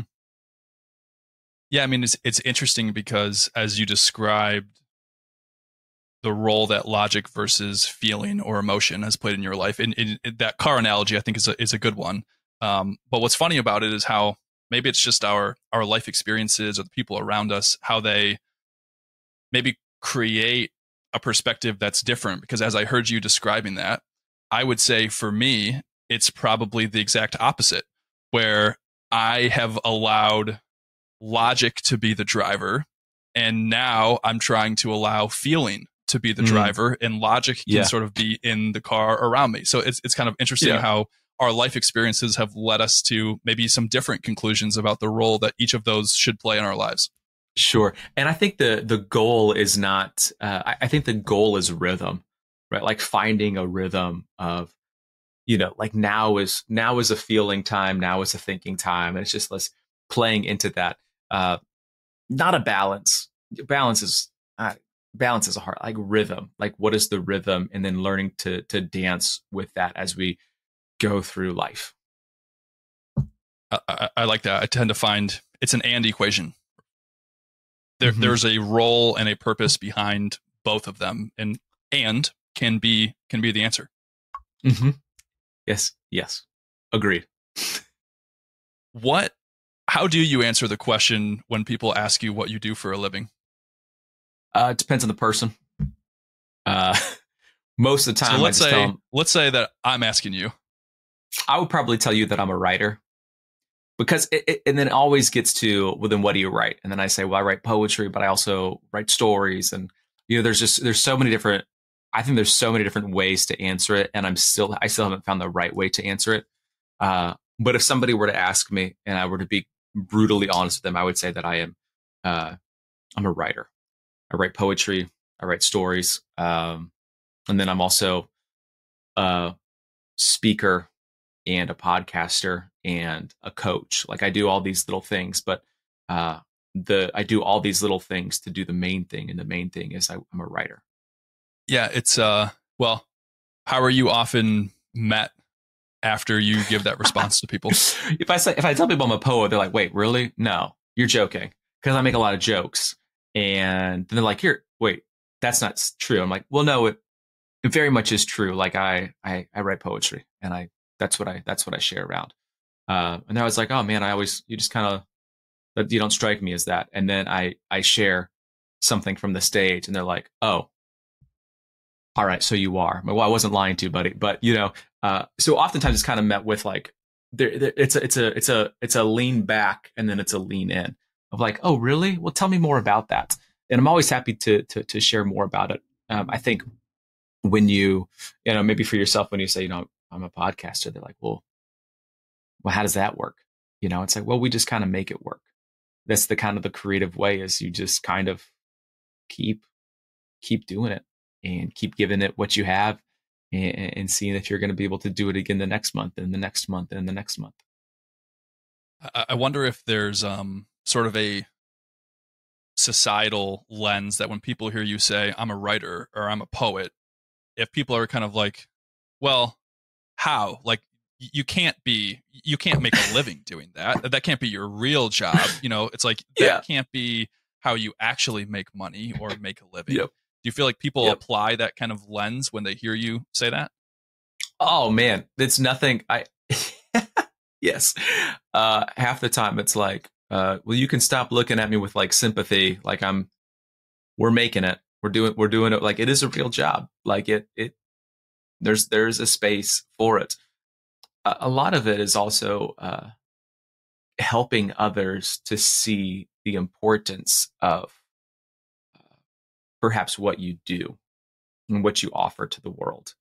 Yeah, I mean it's it's interesting because as you described the role that logic versus feeling or emotion has played in your life, and, that car analogy I think is a is a good one. Um, but what's funny about it is how maybe it's just our our life experiences or the people around us how they maybe create a perspective that's different because as I heard you describing that, I would say for me, it's probably the exact opposite, where I have allowed logic to be the driver. And now I'm trying to allow feeling to be the
Mm.
driver and logic can
Yeah.
sort of be in the car around me. So it's it's kind of interesting
Yeah.
how our life experiences have led us to maybe some different conclusions about the role that each of those should play in our lives.
Sure. And I think the the goal is not uh, I, I think the goal is rhythm, right? Like finding a rhythm of, you know, like now is now is a feeling time, now is a thinking time. And it's just let's playing into that. Uh not a balance. Balance is uh, balance is a hard like rhythm. Like what is the rhythm? And then learning to to dance with that as we go through life.
I, I, I like that. I tend to find it's an and equation. There,
Mhm.
There's a role and a purpose behind both of them, and and can be can be the answer.
Mm-hmm. Yes. Yes. Agreed.
What? How do you answer the question when people ask you what you do for a living?
Uh, it depends on the person. Uh, most of the time,
so let's say
'em-
let's say that I'm asking you.
I would probably tell you that I'm a writer because it, it, and then it always gets to well then what do you write? And then I say well I write poetry but I also write stories. And you know there's just there's so many different I think there's so many different ways to answer it and I'm still I still haven't found the right way to answer it. Uh, but if somebody were to ask me and I were to be brutally honest with them I would say that I am uh, I'm a writer. I write poetry I write stories um, and then I'm also a speaker and a podcaster and a coach. Like I do all these little things, but uh, the I do all these little things to do the main thing, and the main thing is I, I'm a writer.
Yeah, it's uh. Well, how are you often met after you give that response to people?
if I say if I tell people I'm a poet, they're like, "Wait, really? No, you're joking." Because I make a lot of jokes, and then they're like, "Here, wait, that's not true." I'm like, "Well, no, it it very much is true. Like I I I write poetry, and I that's what I that's what I share around." Uh, and I was like, "Oh man, I always you just kind of you don't strike me as that." And then I I share something from the stage, and they're like, "Oh." All right, so you are. Well, I wasn't lying to you, buddy, but you know, uh, so oftentimes it's kind of met with like, there, it's a, it's a, it's a, it's a lean back and then it's a lean in of like, oh, really? Well, tell me more about that. And I'm always happy to to, to share more about it. Um, I think when you, you know, maybe for yourself when you say, you know, I'm a podcaster, they're like, well, well, how does that work? You know, it's like, well, we just kind of make it work. That's the kind of the creative way is you just kind of keep keep doing it and keep giving it what you have and, and seeing if you're going to be able to do it again the next month and the next month and the next month.
I, wonder if there's um sort of a societal lens that when people hear you say I'm a writer or I'm a poet, if people are kind of like, well, how? Like you can't be you can't make a living doing that. That can't be your real job. You know, it's like that
Yeah.
can't be how you actually make money or make a living.
Yep.
Do you feel like people
Yep.
apply that kind of lens when they hear you say that?
Oh man, it's nothing. I yes, uh, half the time it's like, uh, well, you can stop looking at me with like sympathy, like I'm. We're making it. We're doing. We're doing it. Like it is a real job. Like it. It. There's there's a space for it. A, lot of it is also uh, helping others to see the importance of uh, perhaps what you do and what you offer to the world.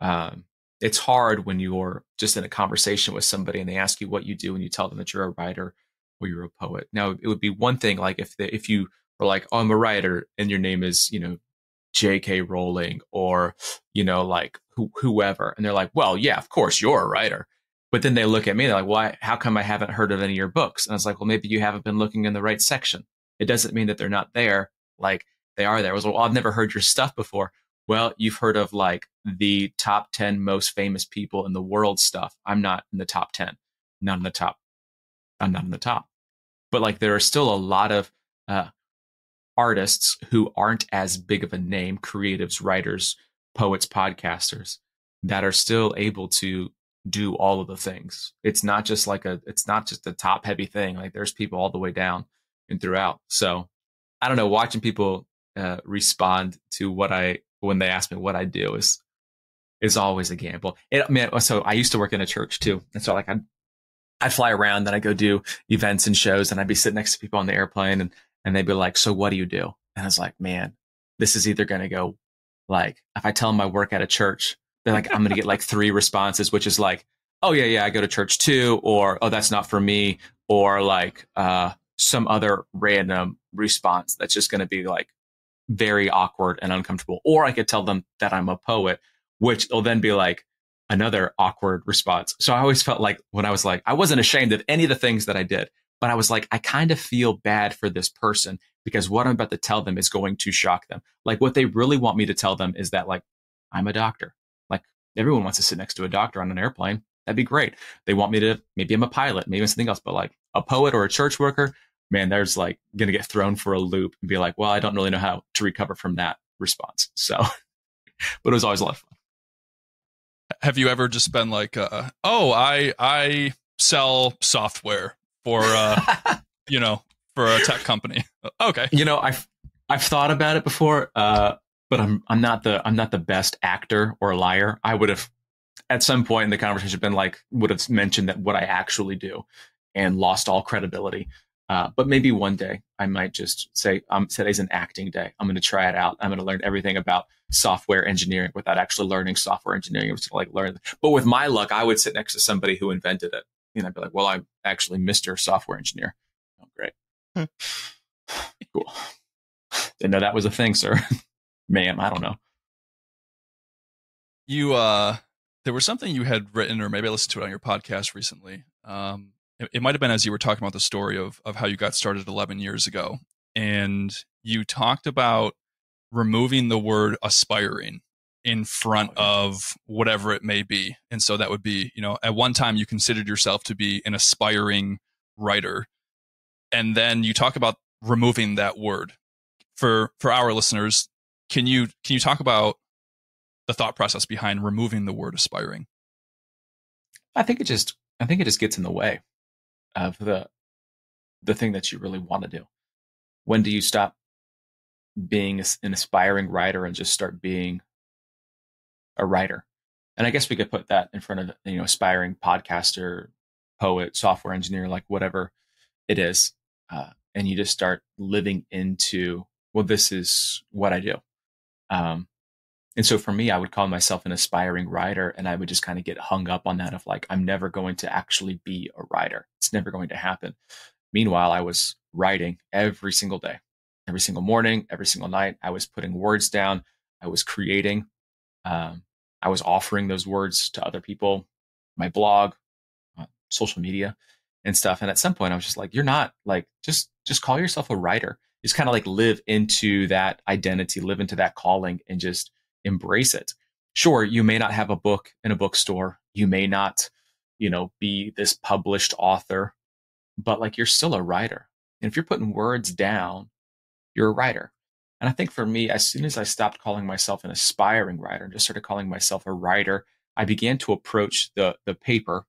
Um, it's hard when you're just in a conversation with somebody and they ask you what you do and you tell them that you're a writer or you're a poet. Now, it would be one thing like if if you were like, "Oh, I'm a writer," and your name is you know J.K. Rowling or you know like who, whoever, and they're like, "Well, yeah, of course you're a writer." But then they look at me, they're like, "Why? How come I haven't heard of any of your books?" And I was like, "Well, maybe you haven't been looking in the right section. It doesn't mean that they're not there. Like they are there." I was like, "Well, I've never heard your stuff before." Well, you've heard of like the top 10 most famous people in the world stuff. I'm not in the top 10, not in the top. I'm not in the top. But like there are still a lot of uh, artists who aren't as big of a name, creatives, writers, poets, podcasters that are still able to do all of the things. It's not just like a, it's not just a top heavy thing. Like there's people all the way down and throughout. So I don't know, watching people uh, respond to what I, when they ask me what I do is, is always a gamble. It, man, so I used to work in a church too. And so like I'd, I'd fly around and I'd go do events and shows and I'd be sitting next to people on the airplane and, and they'd be like, so what do you do? And I was like, man, this is either going to go like, if I tell them I work at a church, they're like, I'm going to get like three responses, which is like, oh, yeah, yeah, I go to church too. Or, oh, that's not for me. Or like, uh, some other random response that's just going to be like very awkward and uncomfortable. Or I could tell them that I'm a poet, which will then be like another awkward response. So I always felt like when I was like, I wasn't ashamed of any of the things that I did, but I was like, I kind of feel bad for this person because what I'm about to tell them is going to shock them. Like what they really want me to tell them is that like, I'm a doctor. Like everyone wants to sit next to a doctor on an airplane. That'd be great. They want me to, maybe I'm a pilot, maybe I'm something else, but like a poet or a church worker, man, there's like going to get thrown for a loop and be like, well, I don't really know how to recover from that response. So, but it was always a lot of fun.
Have you ever just been like, uh, oh, I, I sell software for, uh, you know, for a tech company? Okay.
You know, I've, I've thought about it before. Uh, but I'm, I'm not the, I'm not the best actor or liar. I would have at some point in the conversation been like, would have mentioned that what I actually do and lost all credibility. Uh, but maybe one day I might just say, um, today's an acting day. I'm going to try it out. I'm going to learn everything about software engineering without actually learning software engineering. I was like learn, but with my luck, I would sit next to somebody who invented it. And I'd be like, well, I'm actually Mr. Software Engineer. Oh, great. cool. Didn't know that was a thing, sir. Ma'am, I don't know.
You, uh, there was something you had written, or maybe I listened to it on your podcast recently. Um, it, it might have been as you were talking about the story of of how you got started 11 years ago, and you talked about removing the word aspiring in front oh, of whatever it may be. And so that would be, you know, at one time you considered yourself to be an aspiring writer. And then you talk about removing that word. For for our listeners, can you can you talk about the thought process behind removing the word aspiring?
I think it just I think it just gets in the way of the the thing that you really want to do. When do you stop being an aspiring writer and just start being a writer? And I guess we could put that in front of you know aspiring podcaster, poet, software engineer, like whatever it is, uh, and you just start living into well, this is what I do. Um, and so for me, I would call myself an aspiring writer and I would just kind of get hung up on that of like, I'm never going to actually be a writer. It's never going to happen. Meanwhile, I was writing every single day, every single morning, every single night. I was putting words down. I was creating. Um, I was offering those words to other people, my blog, uh, social media and stuff. And at some point I was just like, you're not like, just, just call yourself a writer. Just kind of like live into that identity, live into that calling and just embrace it. Sure, you may not have a book in a bookstore. You may not, you know, be this published author, but like you're still a writer. And if you're putting words down, you're a writer. And I think for me, as soon as I stopped calling myself an aspiring writer and just started calling myself a writer, I began to approach the the paper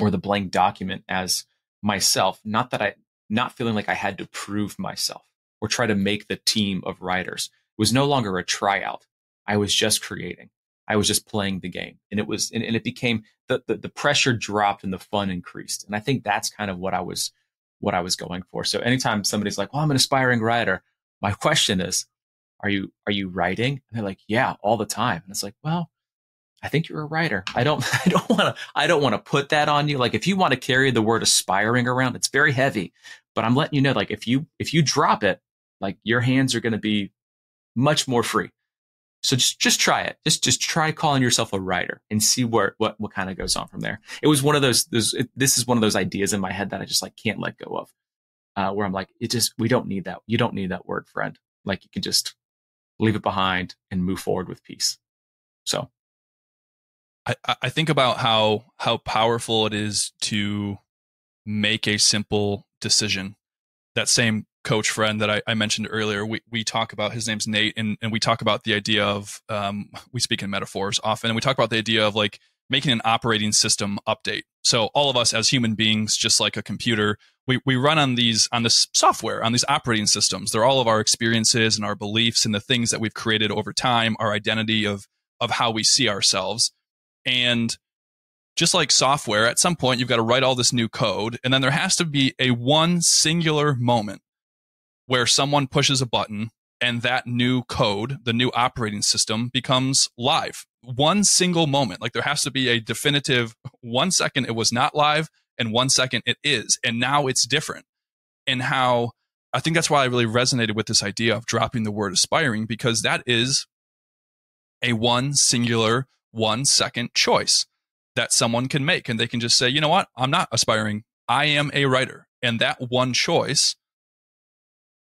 or the blank document as myself. Not that I not feeling like I had to prove myself or try to make the team of writers. It was no longer a tryout. I was just creating. I was just playing the game. And it was, and, and it became the, the, the pressure dropped and the fun increased. And I think that's kind of what I was, what I was going for. So anytime somebody's like, well, I'm an aspiring writer, my question is, are you, are you writing? And they're like, yeah, all the time. And it's like, well, I think you're a writer. I don't, I don't want to, I don't want to put that on you. Like if you want to carry the word aspiring around, it's very heavy, but I'm letting you know, like if you, if you drop it, like your hands are going to be much more free. So just just try it. Just just try calling yourself a writer and see where what what kind of goes on from there. It was one of those. those it, this is one of those ideas in my head that I just like can't let go of. Uh, where I'm like, it just we don't need that. You don't need that word, friend. Like you can just leave it behind and move forward with peace. So,
I I think about how how powerful it is to make a simple decision. That same coach friend that I, I, mentioned earlier, we, we talk about his name's Nate, and, and we talk about the idea of um, we speak in metaphors often, and we talk about the idea of like making an operating system update. So all of us as human beings, just like a computer, we, we run on these on this software, on these operating systems. They're all of our experiences and our beliefs and the things that we've created over time, our identity of of how we see ourselves. And just like software, at some point you've got to write all this new code, and then there has to be a one singular moment where someone pushes a button and that new code, the new operating system becomes live. One single moment. Like there has to be a definitive one second it was not live and one second it is. And now it's different. And how I think that's why I really resonated with this idea of dropping the word aspiring because that is a one singular, one second choice that someone can make. And they can just say, you know what? I'm not aspiring. I am a writer. And that one choice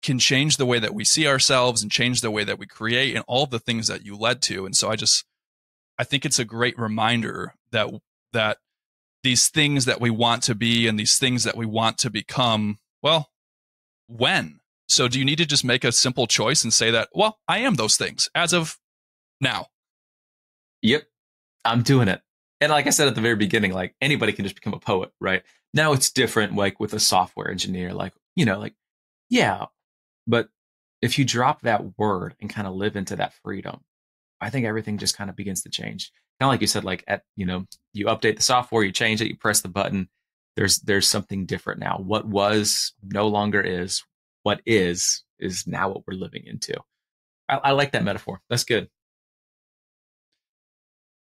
can change the way that we see ourselves and change the way that we create and all the things that you led to. And so I just, I think it's a great reminder that, that these things that we want to be and these things that we want to become, well, when? So do you need to just make a simple choice and say that, well, I am those things as of now?
Yep. I'm doing it. And like I said at the very beginning, like anybody can just become a poet, right? Now it's different, like with a software engineer, like, you know, like, yeah. But if you drop that word and kind of live into that freedom, I think everything just kind of begins to change. Kind of like you said, like at, you know, you update the software, you change it, you press the button, there's there's something different now. What was no longer is. What is is now what we're living into. I, I like that metaphor. That's good.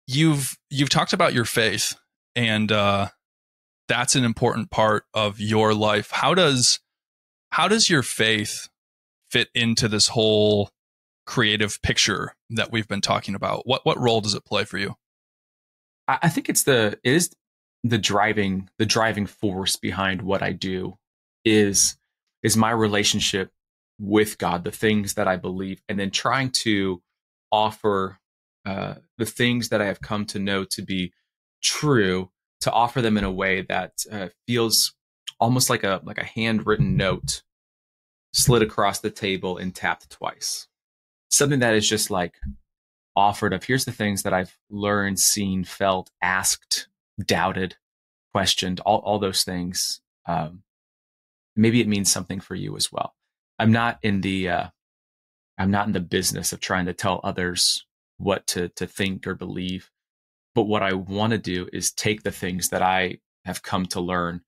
You've you've talked about your faith, and uh, that's an important part of your life. How does how does your faith fit into this whole creative picture that we've been talking about? What what role does it play for you?
I think it's the it is the driving the driving force behind what I do is is my relationship with God, the things that I believe, and then trying to offer uh, the things that I have come to know to be true, to offer them in a way that uh, feels almost like a like a handwritten note slid across the table and tapped twice. Something that is just like offered of here's the things that I've learned, seen, felt, asked, doubted, questioned, all, all those things. Um, maybe it means something for you as well. I'm not in the, uh, I'm not in the business of trying to tell others what to, to think or believe. But what I want to do is take the things that I have come to learn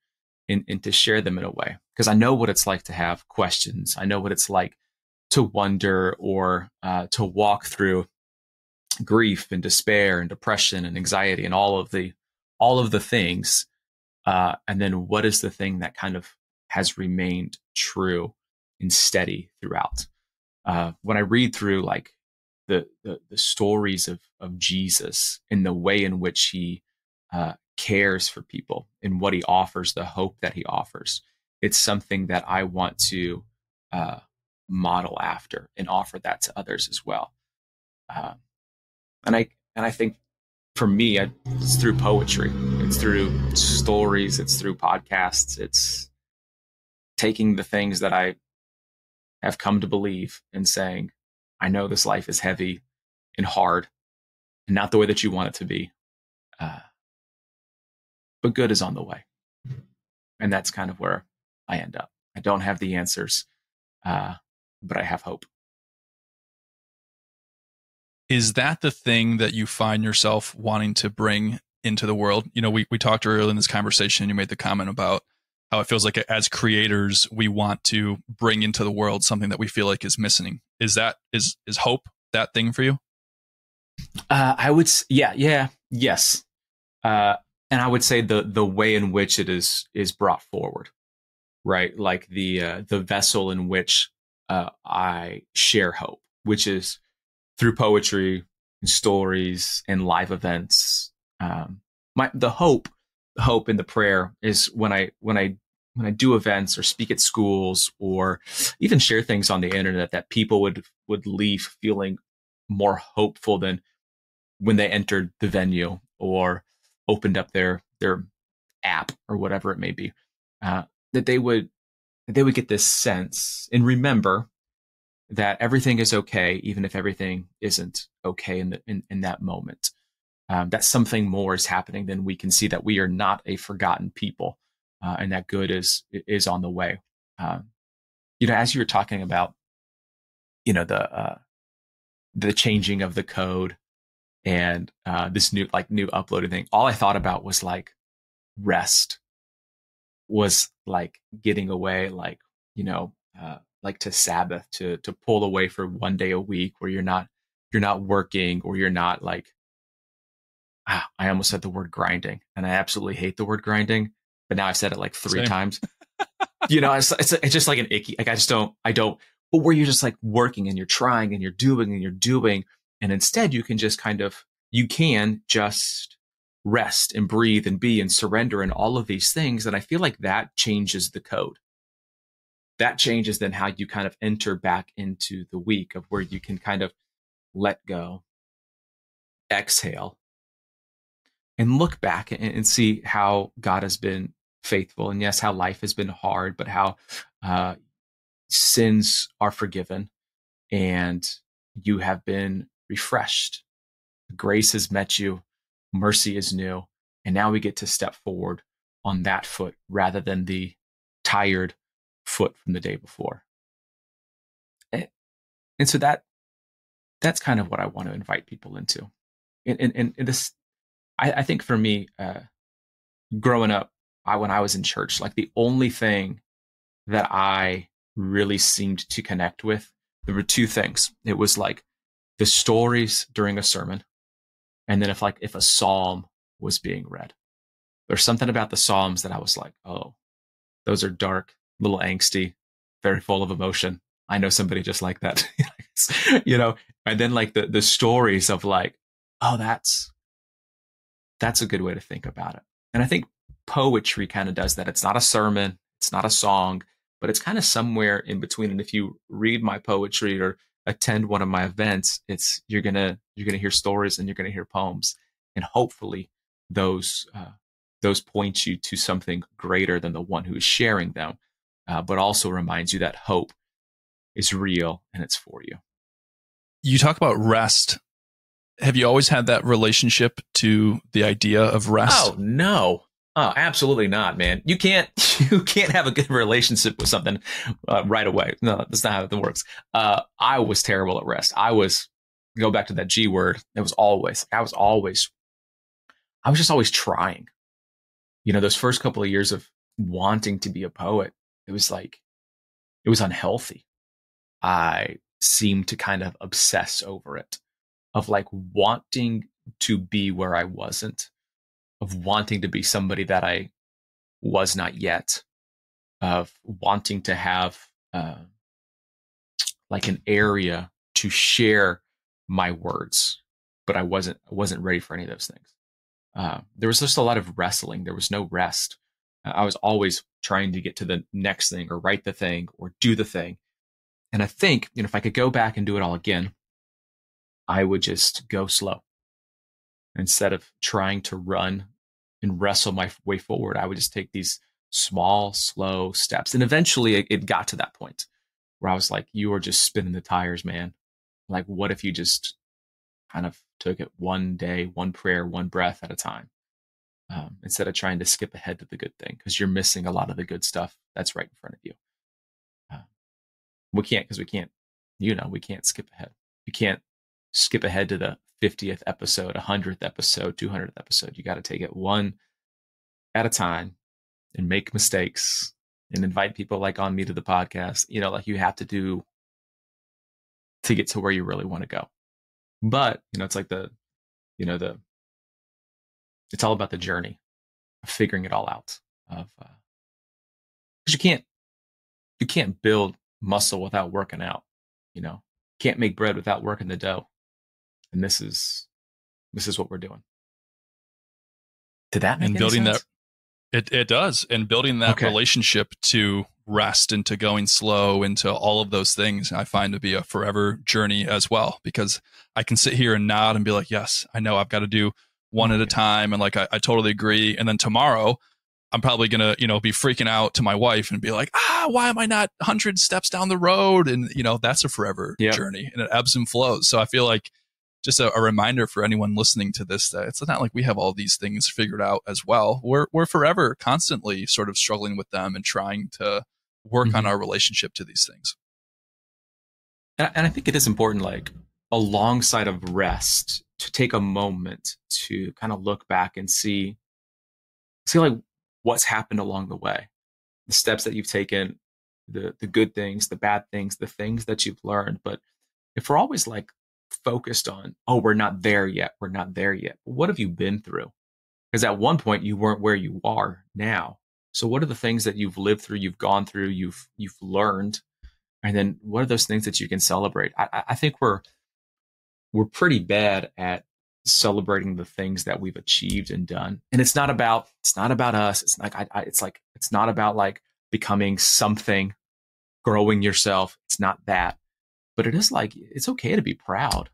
and, and to share them in a way. Because I know what it's like to have questions. I know what it's like to wonder or uh, to walk through grief and despair and depression and anxiety and all of the all of the things uh, and then what is the thing that kind of has remained true and steady throughout uh, when i read through like the, the, the stories of of jesus and the way in which he uh, cares for people and what he offers the hope that he offers it's something that i want to uh, model after and offer that to others as well. Uh, and I and I think for me, I, it's through poetry, it's through stories, it's through podcasts, it's taking the things that I have come to believe and saying, I know this life is heavy and hard, and not the way that you want it to be, uh, but good is on the way, and that's kind of where I end up. I don't have the answers, uh, but I have hope
is that the thing that you find yourself wanting to bring into the world? You know, we, we talked earlier in this conversation, you made the comment about how it feels like as creators, we want to bring into the world something that we feel like is missing. Is that, is, is hope that thing for you?
Uh, I would, yeah, yeah, yes. Uh, and I would say the, the way in which it is, is brought forward, right? Like the, uh, the vessel in which, uh, I share hope, which is, through poetry and stories and live events. Um, my the hope, hope and the prayer is when I when I when I do events or speak at schools or even share things on the internet that people would would leave feeling more hopeful than when they entered the venue or opened up their their app or whatever it may be. Uh, that they would they would get this sense and remember that everything is okay, even if everything isn't okay in, the, in, in that moment. Um, that something more is happening than we can see, that we are not a forgotten people, uh, and that good is is on the way. Um, you know, as you were talking about, you know, the uh, the changing of the code and uh, this new like new uploaded thing, all I thought about was like rest, was like getting away, like you know, uh, like to Sabbath, to to pull away for one day a week where you're not you're not working or you're not like ah, I almost said the word grinding, and I absolutely hate the word grinding, but now I've said it like three
Same.
times. you know, it's, it's it's just like an icky. Like I just don't I don't. But where you're just like working and you're trying and you're doing and you're doing, and instead you can just kind of you can just rest and breathe and be and surrender and all of these things. And I feel like that changes the code. That changes then how you kind of enter back into the week of where you can kind of let go, exhale, and look back and, and see how God has been faithful. And yes, how life has been hard, but how uh, sins are forgiven and you have been refreshed. Grace has met you, mercy is new. And now we get to step forward on that foot rather than the tired foot from the day before. And, so that that's kind of what I want to invite people into. And, and, and this, I, I think for me, uh, growing up, I, when I was in church, like the only thing that I really seemed to connect with, there were two things. It was like the stories during a sermon, and then if like if a psalm was being read. There's something about the psalms that I was like, oh, those are dark, little angsty, very full of emotion. I know somebody just like that, you know. And then like the the stories of like, oh, that's that's a good way to think about it. And I think poetry kind of does that. It's not a sermon, it's not a song, but it's kind of somewhere in between. And if you read my poetry or attend one of my events, it's you're gonna you're gonna hear stories and you're gonna hear poems, and hopefully those uh, those point you to something greater than the one who is sharing them, uh, but also reminds you that hope is real and it's for you.
You talk about rest. Have you always had that relationship to the idea of rest?
Oh no. Oh, absolutely not, man. You can't you can't have a good relationship with something uh, right away. No, that's not how it works. Uh, I was terrible at rest. I was go back to that G word. It was always I was always I was just always trying. You know, those first couple of years of wanting to be a poet, it was like it was unhealthy. I seemed to kind of obsess over it, of like wanting to be where I wasn't of wanting to be somebody that I was not yet, of wanting to have uh, like an area to share my words, but I wasn't I wasn't ready for any of those things. Uh, there was just a lot of wrestling. There was no rest. I was always trying to get to the next thing or write the thing or do the thing. And I think, you know, if I could go back and do it all again, I would just go slow instead of trying to run and wrestle my way forward. I would just take these small, slow steps. And eventually it, it got to that point where I was like, you are just spinning the tires, man. Like, what if you just kind of took it one day, one prayer, one breath at a time, um, instead of trying to skip ahead to the good thing because you're missing a lot of the good stuff that's right in front of you. Uh, we can't because we can't, you know, we can't skip ahead. You can't skip ahead to the 50th episode, 100th episode, 200th episode. You got to take it one at a time and make mistakes and invite people like on me to the podcast. You know, like you have to do to get to where you really want to go. But, you know, it's like the, you know, the, it's all about the journey of figuring it all out of, uh, cause you can't, you can't build muscle without working out, you know, can't make bread without working the dough and this is this is what we're doing. Did that make
and building
sense?
that it it does and building that
Okay.
relationship to rest and to going slow into all of those things I find to be a forever journey as well because I can sit here and nod and be like yes I know I've got to do one at a time and like I, I totally agree and then tomorrow I'm probably gonna you know be freaking out to my wife and be like ah why am I not 100 steps down the road and you know that's a forever
Yep.
journey and it ebbs and flows so I feel like just a, a reminder for anyone listening to this that it's not like we have all these things figured out as well. We're we're forever constantly sort of struggling with them and trying to work on
Mhm.
our relationship to these things.
And, and I think it is important, like alongside of rest, to take a moment to kind of look back and see, see like what's happened along the way, the steps that you've taken, the the good things, the bad things, the things that you've learned. But if we're always like focused on, oh, we're not there yet, we're not there yet. What have you been through? Because at one point you weren't where you are now. So what are the things that you've lived through, you've gone through, you've you've learned, and then what are those things that you can celebrate? I, I think we're we're pretty bad at celebrating the things that we've achieved and done. And it's not about it's not about us. It's like I, I, it's like it's not about like becoming something, growing yourself. It's not that, but it is like it's okay to be proud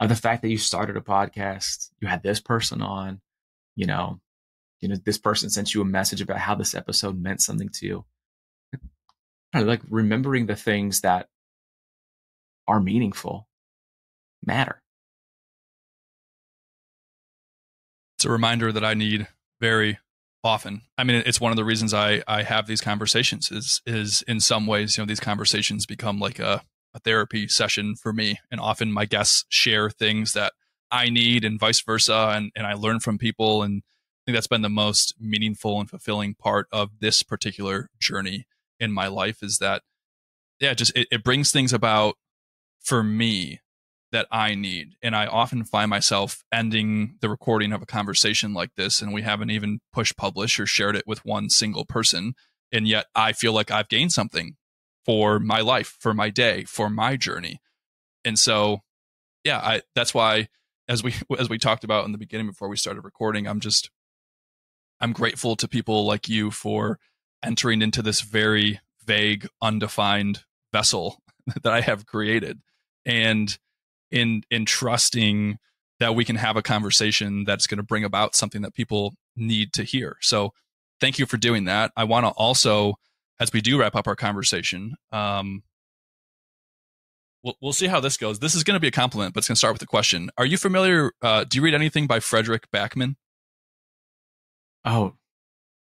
of the fact that you started a podcast. You had this person on, you know, you know this person sent you a message about how this episode meant something to you. Like remembering the things that are meaningful matter.
It's a reminder that I need very often. I mean, it's one of the reasons I I have these conversations. Is is in some ways, you know, these conversations become like a, a therapy session for me, and often my guests share things that I need, and vice versa, and and I learn from people, and I think that's been the most meaningful and fulfilling part of this particular journey in my life. Is that yeah, just it, it brings things about for me that I need. And I often find myself ending the recording of a conversation like this, and we haven't even pushed publish or shared it with one single person. And yet I feel like I've gained something for my life, for my day, for my journey. And so, yeah, I, that's why, as we as we talked about in the beginning before we started recording, I'm just I'm grateful to people like you for entering into this very vague, undefined vessel that I have created. And in in trusting that we can have a conversation that's going to bring about something that people need to hear. So thank you for doing that. I want to also, as we do wrap up our conversation, um, we'll, we'll see how this goes. This is going to be a compliment, but it's going to start with a question. Are you familiar? Uh, do you read anything by Fredrik Backman?
Oh,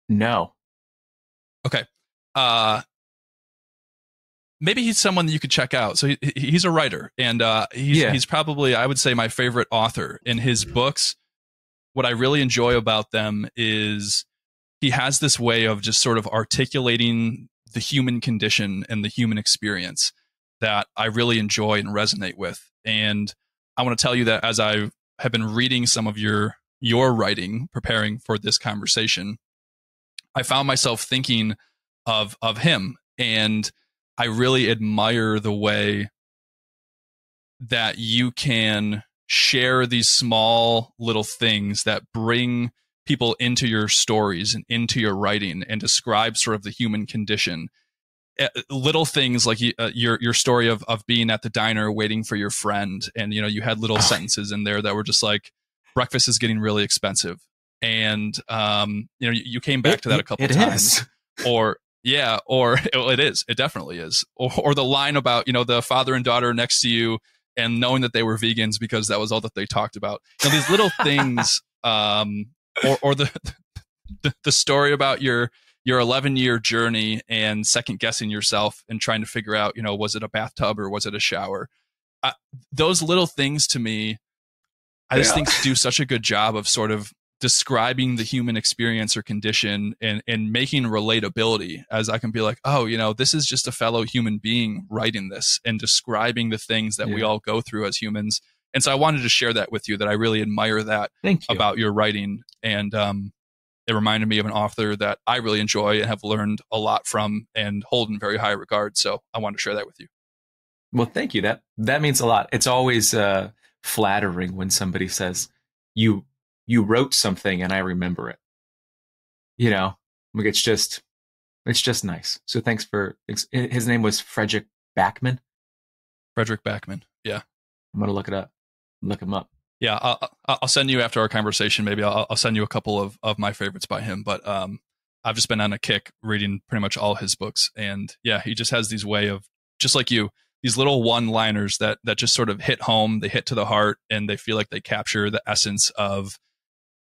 no.
Okay. Uh, maybe he's someone that you could check out. So he, he's a writer, and uh, he's yeah. he's probably I would say my favorite author. In his books, what I really enjoy about them is he has this way of just sort of articulating the human condition and the human experience that I really enjoy and resonate with. And I want to tell you that as I have been reading some of your your writing, preparing for this conversation, I found myself thinking of of him and I really admire the way that you can share these small little things that bring people into your stories and into your writing and describe sort of the human condition eh, little things like uh, your your story of of being at the diner waiting for your friend and you know you had little sentences in there that were just like breakfast is getting really expensive and um you know you, you came back it, to that a couple times is. or yeah, or it is. It definitely is. Or, or the line about you know the father and daughter next to you and knowing that they were vegans because that was all that they talked about. You know, these little things, um, or or the, the the story about your your 11 year journey and second guessing yourself and trying to figure out, you know, was it a bathtub or was it a shower? Uh, those little things to me, I just think do such a good job of sort of describing the human experience or condition and and making relatability as I can be like, oh, you know, this is just a fellow human being writing this and describing the things that yeah. we all go through as humans. And so I wanted to share that with you that I really admire that
you.
about your writing. And um, it reminded me of an author that I really enjoy and have learned a lot from and hold in very high regard. So I wanted to share that with you.
Well, thank you. That that means a lot. It's always uh, flattering when somebody says you you wrote something and I remember it. You know, like it's just, it's just nice. So thanks for, his name was Fredrik Backman.
Fredrik Backman. Yeah.
I'm going to look it up. Look him up.
Yeah. I'll, I'll send you after our conversation. Maybe I'll, I'll send you a couple of, of my favorites by him, but, um, I've just been on a kick reading pretty much all his books. And yeah, he just has these way of, just like you, these little one liners that, that just sort of hit home, they hit to the heart and they feel like they capture the essence of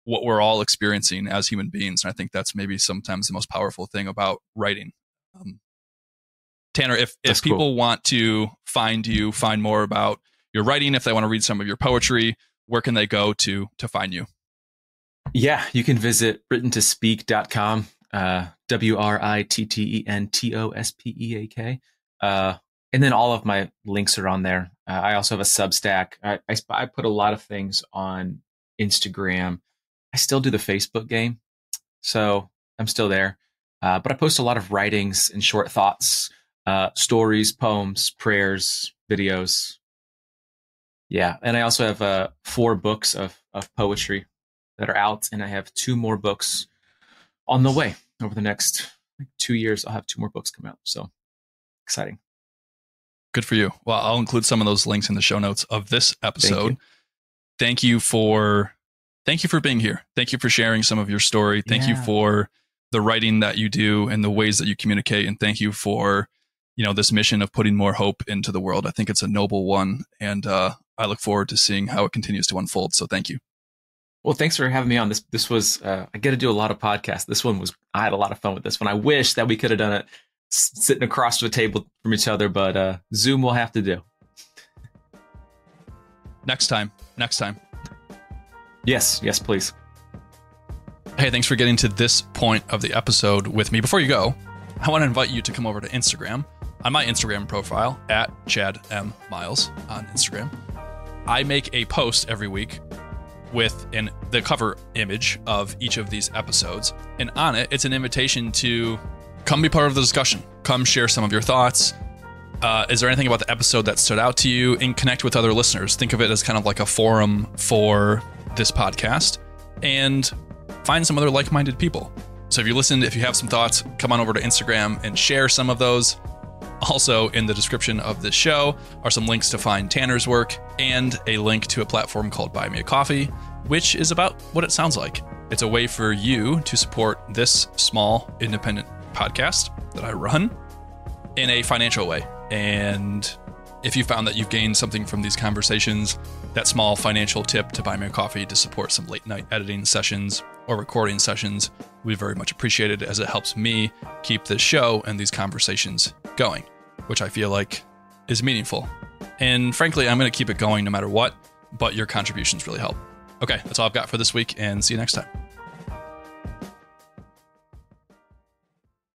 what we're all experiencing as human beings. And I think that's maybe sometimes the most powerful thing about writing. Um, Tanner, if, if people cool. want to find you, find more about your writing, if they want to read some of your poetry, where can they go to to find you?
Yeah, you can visit writtentospeak.com. uh, W R I T T E N T O S P E A K. Uh, and then all of my links are on there. Uh, I also have a Substack. I, I, I put a lot of things on Instagram. I still do the Facebook game, so I'm still there. Uh, but I post a lot of writings and short thoughts, uh, stories, poems, prayers, videos. Yeah, and I also have uh, four books of of poetry that are out, and I have two more books on the way over the next like, two years. I'll have two more books come out. So exciting.
Good for you. Well, I'll include some of those links in the show notes of this episode. Thank you, thank you for thank you for being here. Thank you for sharing some of your story. Thank yeah. you for the writing that you do and the ways that you communicate and thank you for you know this mission of putting more hope into the world. I think it's a noble one and uh, I look forward to seeing how it continues to unfold. So thank you.
Well, thanks for having me on. This this was uh, I get to do a lot of podcasts. This one was I had a lot of fun with this one. I wish that we could have done it sitting across the table from each other, but uh, Zoom will have to do.
Next time. Next time.
Yes, yes, please.
Hey, thanks for getting to this point of the episode with me. Before you go, I want to invite you to come over to Instagram on my Instagram profile at Chad M Miles on Instagram. I make a post every week with an the cover image of each of these episodes, and on it, it's an invitation to come be part of the discussion. Come share some of your thoughts. Uh, is there anything about the episode that stood out to you? And connect with other listeners. Think of it as kind of like a forum for this podcast, and find some other like-minded people. So if you listened, if you have some thoughts, come on over to Instagram and share some of those. Also, in the description of this show are some links to find Tanner's work and a link to a platform called Buy Me a Coffee, which is about what it sounds like. It's a way for you to support this small independent podcast that I run in a financial way. And if you found that you've gained something from these conversations, that small financial tip to buy me a coffee to support some late night editing sessions or recording sessions, we very much appreciate it as it helps me keep this show and these conversations going, which I feel like is meaningful. And frankly, I'm going to keep it going no matter what, but your contributions really help. Okay, that's all I've got for this week, and see you next time.